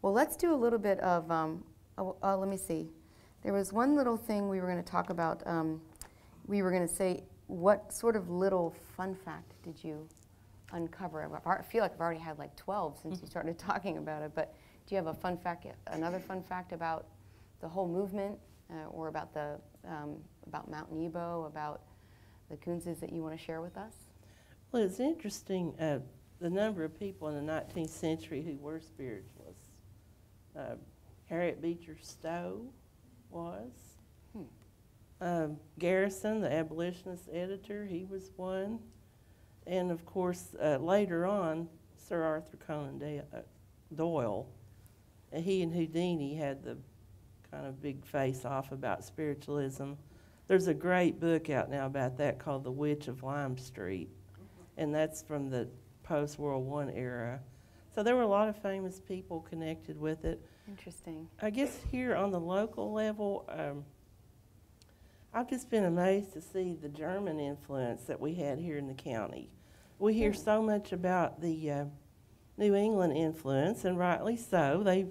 well, let's do a little bit of, um, oh, uh, let me see. There was one little thing we were going to talk about. Um, we were going to say, what sort of little fun fact did you uncover? I feel like I've already had like 12 since you started *laughs* talking about it, but do you have a fun fact, another fun fact about the whole movement uh, or about the um, about Mount Nebo, about the Kunzes that you want to share with us? Well, it's interesting uh, the number of people in the 19th century who were spiritualists. Uh, Harriet Beecher Stowe was. Hmm. Um, Garrison, the abolitionist editor, he was one. And of course, uh, later on, Sir Arthur Conan uh, Doyle, uh, he and Houdini had the kind of big face off about spiritualism. There's a great book out now about that called The Witch of Lime Street, and that's from the post World War One era. So there were a lot of famous people connected with it. Interesting. I guess here on the local level, um, I've just been amazed to see the German influence that we had here in the county. We hear Hmm. so much about the uh, New England influence, and rightly so. They've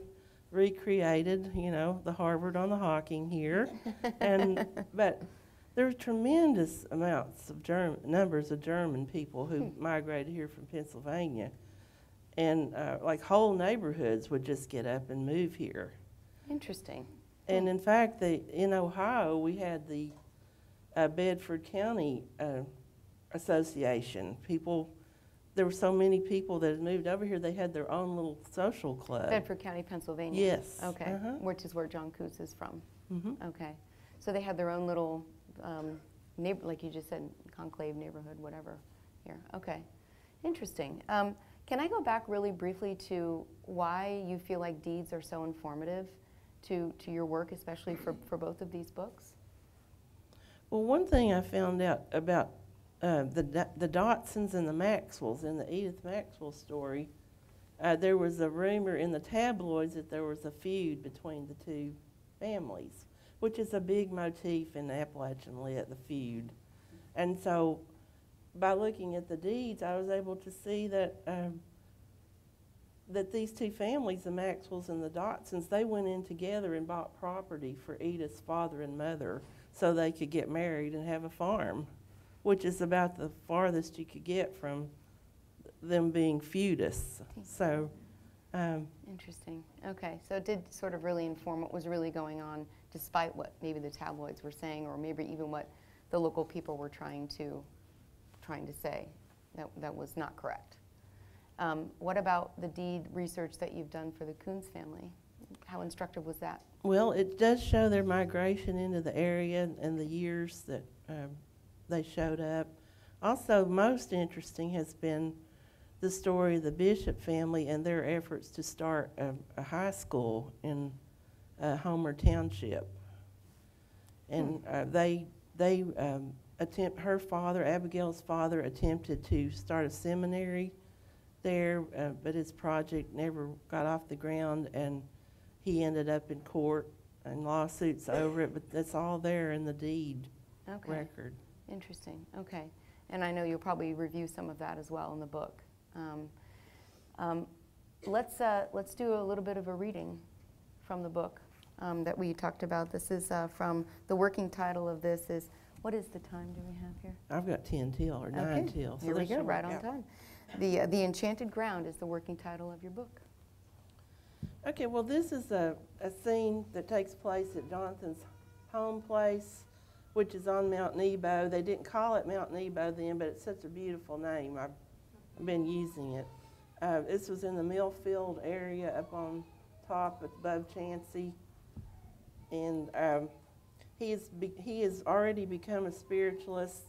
recreated, you know, the Harvard on the Hocking here, and *laughs* but there are tremendous amounts of German numbers of German people who migrated here from Pennsylvania, and uh, like whole neighborhoods would just get up and move here. Interesting. And in fact, the, in Ohio, we had the uh, Bedford County uh, Association. People, there were so many people that had moved over here, they had their own little social club. Bedford County, Pennsylvania. Yes. Okay. uh-huh. Which is where John Koons is from. Mhm. Okay. So they had their own little um, neighbor, like you just said, conclave neighborhood, whatever. Here. Okay. Interesting. Um, can I go back really briefly to why you feel like deeds are so informative to, to your work, especially for, for both of these books? Well, one thing I found out about uh, the the Dotsons and the Maxwells in the Edith Maxwell story, uh, there was a rumor in the tabloids that there was a feud between the two families, which is a big motif in Appalachian lit, the feud. And so, by looking at the deeds, I was able to see that um, that these two families, the Maxwells and the Dotsons, they went in together and bought property for Edith's father and mother so they could get married and have a farm, which is about the farthest you could get from them being feudists. So, um, Interesting. Okay, so it did sort of really inform what was really going on, despite what maybe the tabloids were saying, or maybe even what the local people were trying to trying to say that that was not correct. Um, what about the deed research that you've done for the Koons family? How instructive was that? well, it does show their migration into the area and the years that um, they showed up. Also, most interesting has been the story of the Bishop family and their efforts to start a, a high school in uh, Homer Township. And uh, they they um, attempt her father, Abigail's father, attempted to start a seminary there, uh, but his project never got off the ground, and he ended up in court and lawsuits over it. But that's all there in the deed Okay, record. Interesting. Okay, and I know you'll probably review some of that as well in the book. Um, um, let's uh, let's do a little bit of a reading from the book um, that we talked about. This is uh, from the working title of this is what is the time do we have here? I've got ten till or nine okay, till. so here we go, should right on out. time. The uh, the Enchanted Ground is the working title of your book. Okay, well, this is a, a scene that takes place at Jonathan's home place, which is on Mount Nebo. They didn't call it Mount Nebo then, but it's such a beautiful name. I've been using it. Uh, this was in the Millfield area up on top above Chauncey. And um, he, is he has already become a spiritualist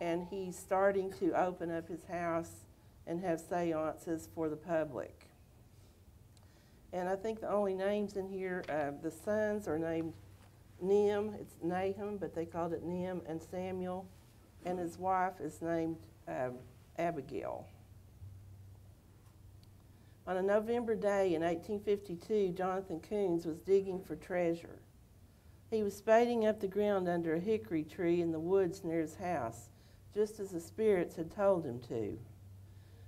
and he's starting to open up his house and have seances for the public. And I think the only names in here, uh, the sons are named Nim, it's Nahum, but they called it Nim, and Samuel, and his wife is named um, Abigail. On a November day in 1852, Jonathan Koons was digging for treasure. He was spading up the ground under a hickory tree in the woods near his house, just as the spirits had told him to.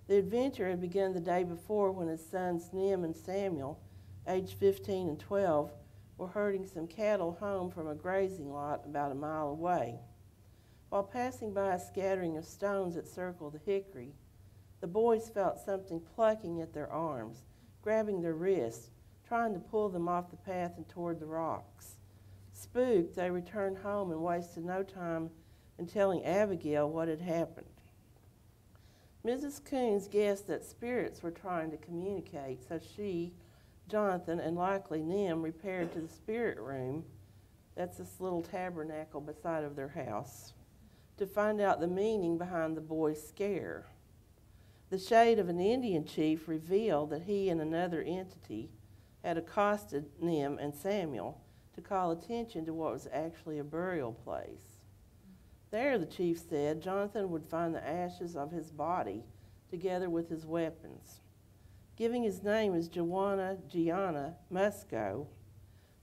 The adventure had begun the day before when his sons Nim and Samuel, aged 15 and 12, were herding some cattle home from a grazing lot about a mile away. While passing by a scattering of stones that circled the hickory, the boys felt something plucking at their arms, grabbing their wrists, trying to pull them off the path and toward the rocks. Spooked, they returned home and wasted no time in telling Abigail what had happened. Mrs. Koons guessed that spirits were trying to communicate, so she, Jonathan, and likely Nim repaired to the spirit room, that's this little tabernacle beside of their house, to find out the meaning behind the boy's scare. The shade of an Indian chief revealed that he and another entity had accosted Nim and Samuel to call attention to what was actually a burial place. There, the chief said, Jonathan would find the ashes of his body together with his weapons. Giving his name as Joanna Gianna Musco,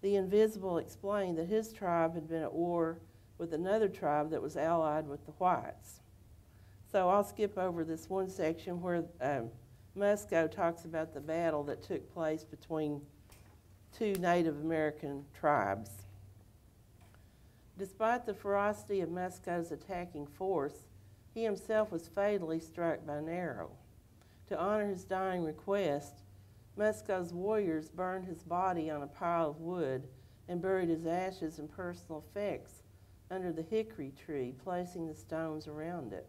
the invisible explained that his tribe had been at war with another tribe that was allied with the whites. So I'll skip over this one section where um, Musco talks about the battle that took place between two Native American tribes. Despite the ferocity of Musco's attacking force, he himself was fatally struck by an arrow. To honor his dying request, Musco's warriors burned his body on a pile of wood and buried his ashes and personal effects under the hickory tree, placing the stones around it.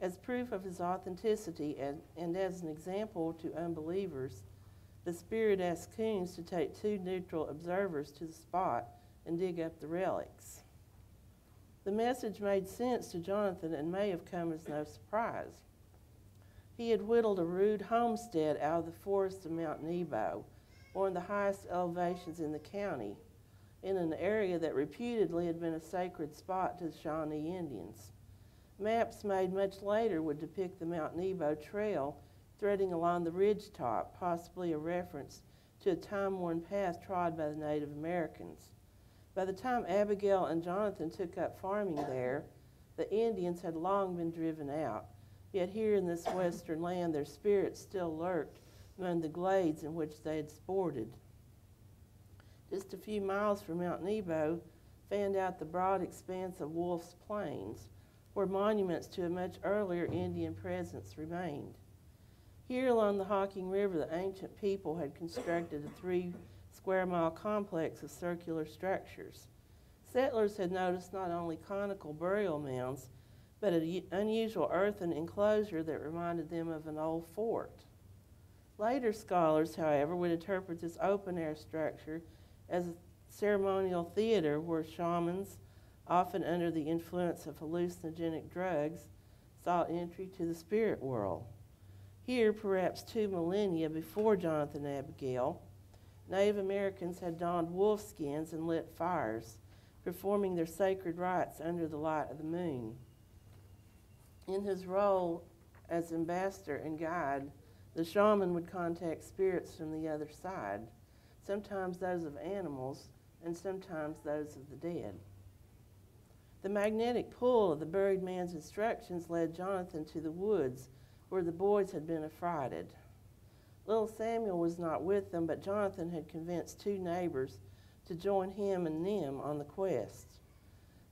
As proof of his authenticity and, and as an example to unbelievers, the Spirit asked Koons to take two neutral observers to the spot and dig up the relics. The message made sense to Jonathan and may have come as no surprise. He had whittled a rude homestead out of the forest of Mount Nebo, one of the highest elevations in the county, in an area that reputedly had been a sacred spot to the Shawnee Indians. Maps made much later would depict the Mount Nebo Trail threading along the ridge top, possibly a reference to a time-worn path trod by the Native Americans. By the time Abigail and Jonathan took up farming there, the Indians had long been driven out. Yet here in this western land, their spirits still lurked among the glades in which they had sported. Just a few miles from Mount Nebo, fanned out the broad expanse of Wolf's Plains, where monuments to a much earlier Indian presence remained. Here along the Hocking River, the ancient people had constructed a three square mile complex of circular structures. Settlers had noticed not only conical burial mounds, but an unusual earthen enclosure that reminded them of an old fort. Later scholars, however, would interpret this open air structure as a ceremonial theater where shamans, often under the influence of hallucinogenic drugs, sought entry to the spirit world. Here, perhaps two millennia before Jonathan Abigail, Native Americans had donned wolf skins and lit fires, performing their sacred rites under the light of the moon. In his role as ambassador and guide, the shaman would contact spirits from the other side, sometimes those of animals and sometimes those of the dead. The magnetic pull of the buried man's instructions led Jonathan to the woods where the boys had been affrighted. Little Samuel was not with them, but Jonathan had convinced two neighbors to join him and them on the quest.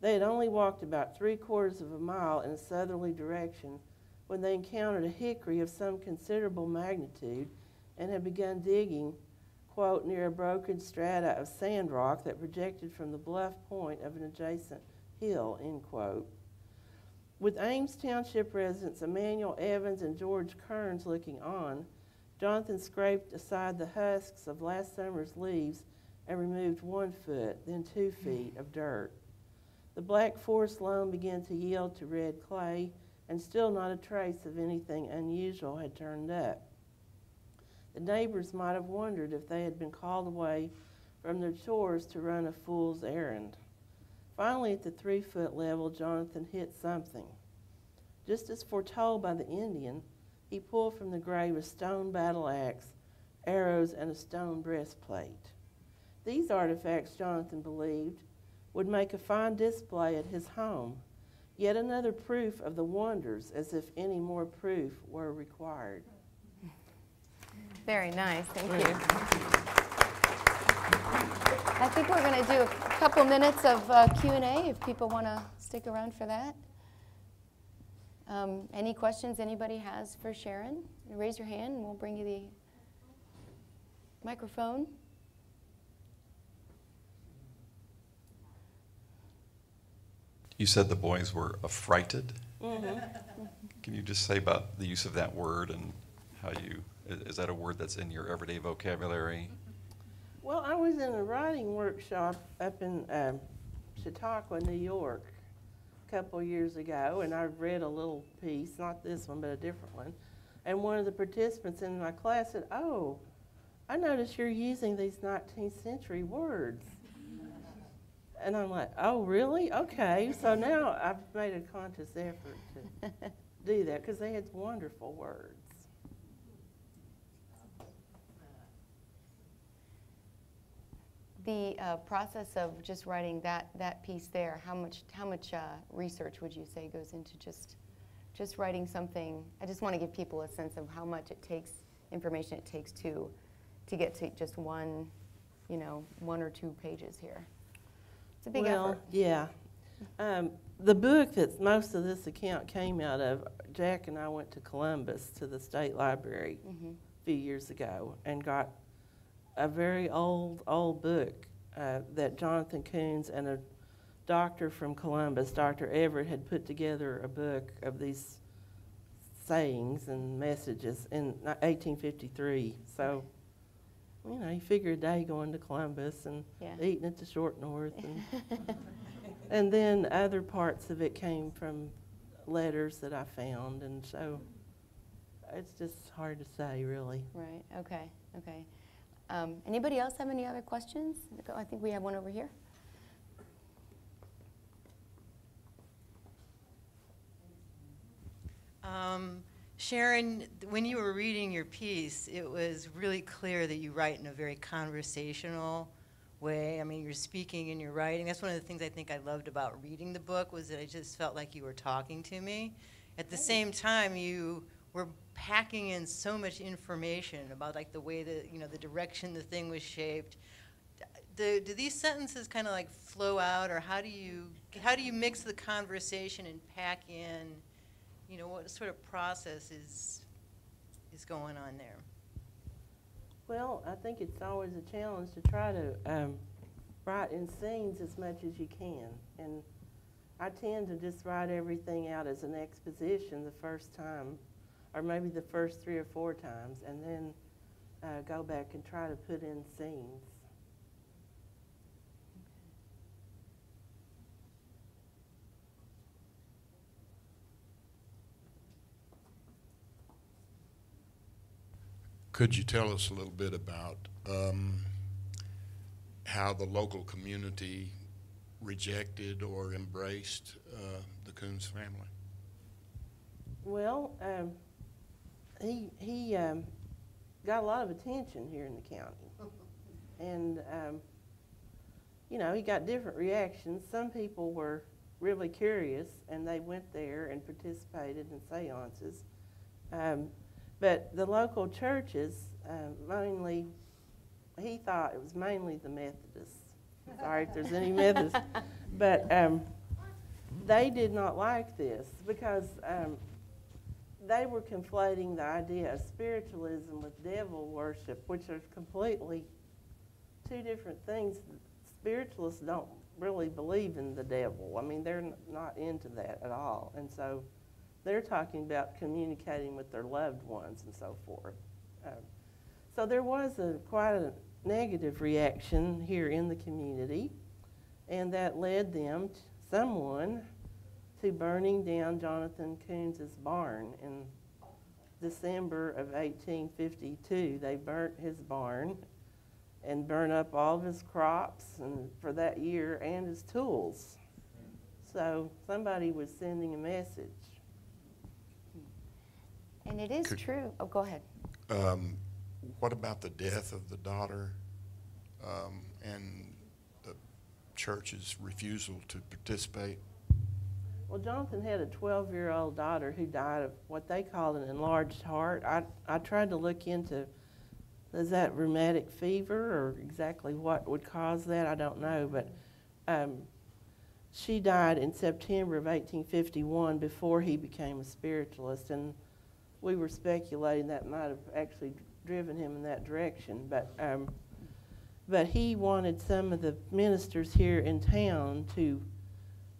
They had only walked about three quarters of a mile in a southerly direction when they encountered a hickory of some considerable magnitude and had begun digging, quote, near a broken strata of sand rock that projected from the bluff point of an adjacent hill, end quote. With Ames Township residents Emmanuel Evans and George Kearns looking on, Jonathan scraped aside the husks of last summer's leaves and removed one foot, then two feet of dirt. The black forest loam began to yield to red clay, and still not a trace of anything unusual had turned up. The neighbors might have wondered if they had been called away from their chores to run a fool's errand. Finally, at the three foot level, Jonathan hit something. Just as foretold by the Indian, he pulled from the grave a stone battle axe, arrows, and a stone breastplate. These artifacts, Jonathan believed, would make a fine display at his home. Yet another proof of the wonders, as if any more proof were required. Very nice, thank you. I think we're going to do a couple minutes of uh, Q&A if people want to stick around for that. Um, Any questions anybody has for Sharon? Raise your hand and we'll bring you the microphone. You said the boys were affrighted. Can you just say about the use of that word and how you, is that a word that's in your everyday vocabulary? Well, I was in a writing workshop up in um, Chautauqua, New York, a couple of years ago, and I read a little piece, not this one, but a different one. And one of the participants in my class said, Oh, I notice you're using these 19th century words. And I'm like, Oh, really? Okay. So now I've made a conscious effort to *laughs* do that because they had wonderful words. The uh, process of just writing that, that piece there, how much, how much uh, research would you say goes into just, just writing something? I just want to give people a sense of how much it takes, information it takes to, to get to just one, you know, one or two pages here. It's a big well, effort. Yeah. Um, the book that most of this account came out of, Jack and I went to Columbus to the state library Mhm. a few years ago and got a very old, old book uh, that Jonathan Koons and a doctor from Columbus, Dr. Everett, had put together a book of these sayings and messages in 1853. So, you know, you figure a day going to Columbus and Yeah. eating at the Short North and *laughs* and then other parts of it came from letters that I found, and so it's just hard to say, really. Right, okay, okay. Um, Anybody else have any other questions? I think we have one over here. Um, Sharon, when you were reading your piece, it was really clear that you write in a very conversational way. I mean, you're speaking and you're writing. That's one of the things I think I loved about reading the book was that I just felt like you were talking to me. At the same time, you were packing in so much information about like the way that you know the direction the thing was shaped. Do, do these sentences kind of like flow out, or how do you how do you mix the conversation and pack in? You know, what sort of process is, is going on there? Well, I think it's always a challenge to try to um, write in scenes as much as you can. And I tend to just write everything out as an exposition the first time, or maybe the first three or four times, and then uh, go back and try to put in scenes. Could you tell us a little bit about um, how the local community rejected or embraced uh, the Koons family? Well, um, he he um, got a lot of attention here in the county, *laughs* and um, you know he got different reactions. Some people were really curious, and they went there and participated in seances. But the local churches, uh, mainly, he thought it was mainly the Methodists. Sorry if there's any Methodists, *laughs* but um, they did not like this because um, they were conflating the idea of spiritualism with devil worship, which are completely two different things. Spiritualists don't really believe in the devil. I mean, they're not into that at all. And so they're talking about communicating with their loved ones and so forth. Um, so there was a quite a negative reaction here in the community, and that led them, t- someone to burning down Jonathan Koons's barn in December of 1852. They burnt his barn and burnt up all of his crops and for that year and his tools. So somebody was sending a message. And it is Could- true, oh, go ahead. Um, What about the death of the daughter um, and the church's refusal to participate? Well, Jonathan had a 12 year old daughter who died of what they called an enlarged heart. I, I tried to look into is that rheumatic fever or exactly what would cause that? I don't know. But um, she died in September of 1851 before he became a spiritualist. And we were speculating that might have actually driven him in that direction. But um, but he wanted some of the ministers here in town to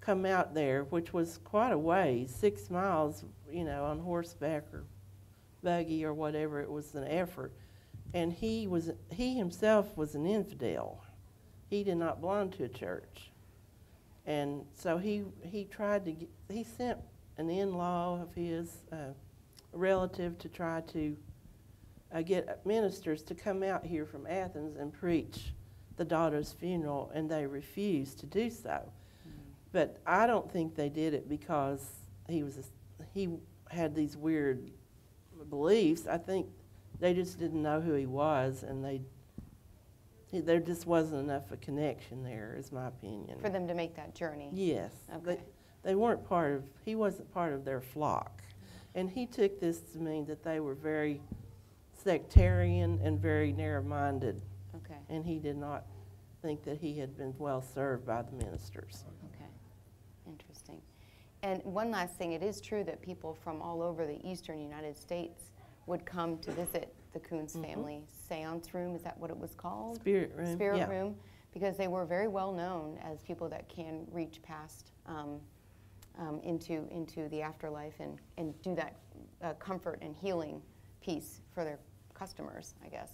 come out there, which was quite a ways, six miles, you know, on horseback or buggy or whatever. It was an effort, and he was he himself was an infidel. He did not belong to a church, and so he he tried to get, he sent an in-law of his uh, relative to try to uh, get ministers to come out here from Athens and preach the daughter's funeral, and they refused to do so. But I don't think they did it because he was a, he had these weird beliefs. I think they just didn't know who he was, and they there just wasn't enough of a connection there, is my opinion. For them to make that journey? Yes. Okay. They, they weren't part of, he wasn't part of their flock. And he took this to mean that they were very sectarian and very narrow-minded, Okay, and he did not think that he had been well served by the ministers. okay, interesting. And one last thing, it is true that people from all over the eastern United States would come to visit the Koons Mhm. family seance room, is that what it was called? Spirit room, Spirit yeah. room, because they were very well known as people that can reach past um, um, into into the afterlife and and do that uh, comfort and healing piece for their customers, I guess.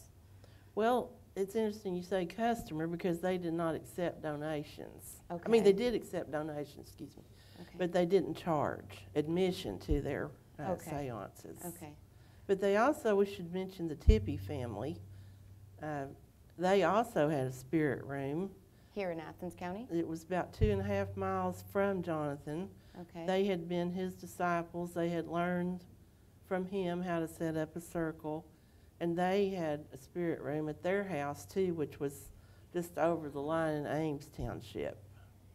Well, it's interesting you say customer because they did not accept donations. Okay. I mean, they did accept donations, excuse me, Okay. but they didn't charge admission to their uh, Okay. seances. okay. But they also, we should mention the Tippie family. Uh, they also had a spirit room. Here in Athens County. It was about two and a half miles from Jonathan. Okay. They had been his disciples. They had learned from him how to set up a circle. And they had a spirit room at their house too, which was just over the line in Ames Township.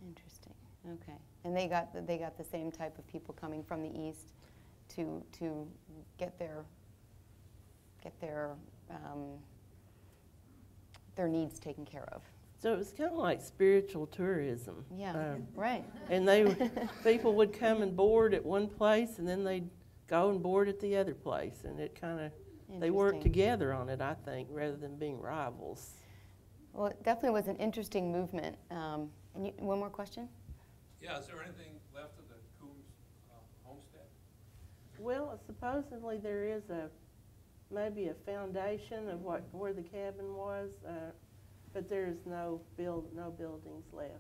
Interesting. Okay. And they got the, they got the same type of people coming from the east to to get their get their um, their needs taken care of. So it was kind of like spiritual tourism. Yeah. Um, right. And they, *laughs* people would come and board at one place, and then they'd go and board at the other place, and it kind of they worked together on it, I think, rather than being rivals. Well, it definitely was an interesting movement. Um, and you, one more question? Yeah, is there anything left of the Koons uh, homestead? Well, supposedly there is a maybe a foundation of what where the cabin was, uh, but there is no build no buildings left.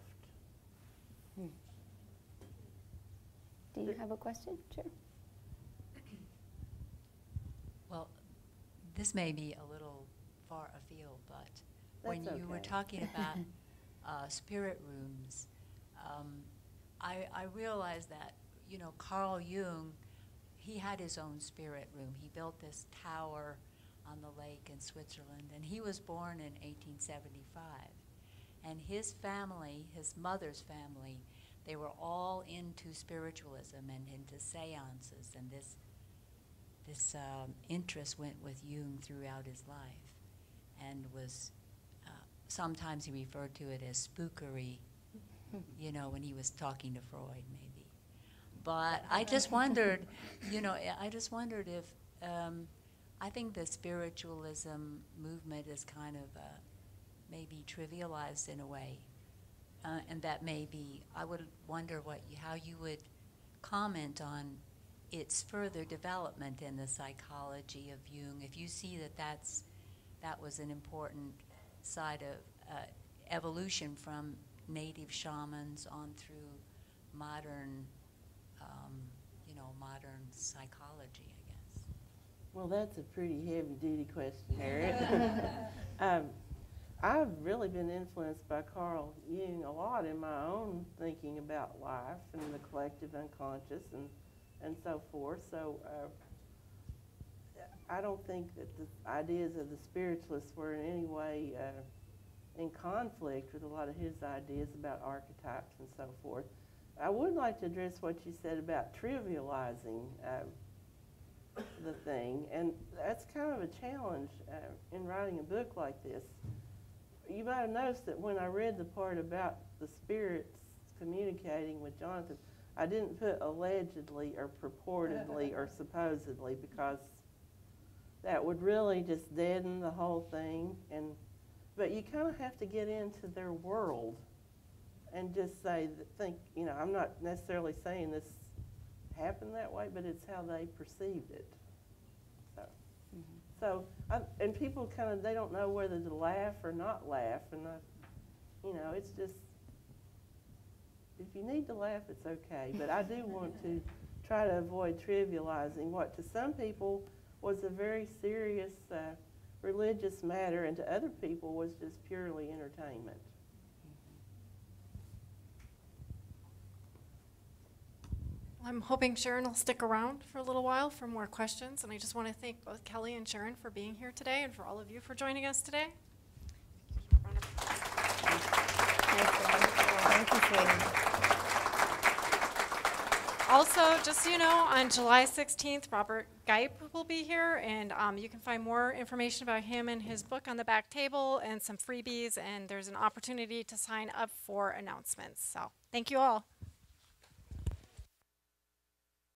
Do you have a question? Sure. Well, this may be a little far afield, but when That's you were talking *laughs* about uh, spirit rooms, um, I, I realized that, you know, Carl Jung, he had his own spirit room. He built this tower on the lake in Switzerland, and he was born in 1875. And his family, his mother's family, they were all into spiritualism and into seances and this this um, interest went with Jung throughout his life and was uh, sometimes he referred to it as spookery, *laughs* you know, when he was talking to Freud, maybe. But I just wondered, you know, I- I just wondered if um, I think the spiritualism movement is kind of uh, maybe trivialized in a way, uh, and that maybe I would wonder what you, how you would comment on its further development in the psychology of Jung, if you see that that's, that was an important side of uh, evolution from native shamans on through modern, um, you know, modern psychology. Well, that's a pretty heavy-duty question, Harriet. *laughs* *laughs* um, I've really been influenced by Carl Jung a lot in my own thinking about life and the collective unconscious and, and so forth. So uh, I don't think that the ideas of the spiritualists were in any way uh, in conflict with a lot of his ideas about archetypes and so forth. I would like to address what you said about trivializing. Uh, the thing, and that's kind of a challenge uh, in writing a book like this. You might have noticed that when I read the part about the spirits communicating with Jonathan, I didn't put allegedly or purportedly *laughs* or supposedly because that would really just deaden the whole thing. And but you kind of have to get into their world and just say, think, you know, I'm not necessarily saying this happened that way, but it's how they perceived it. So, so I, and people kind of they don't know whether to laugh or not laugh, and I, you know, it's just if you need to laugh, it's okay. But I do want to *laughs* try to avoid trivializing what to some people was a very serious uh, religious matter, and to other people was just purely entertainment. I'm hoping Sharon will stick around for a little while for more questions, and I just want to thank both Kelly and Sharon for being here today and for all of you for joining us today. Of applause. Thank you, Also, just so you know, on July 16th, Robert Geip will be here, and um, you can find more information about him and his book on the back table and some freebies, and there's an opportunity to sign up for announcements. So, thank you all.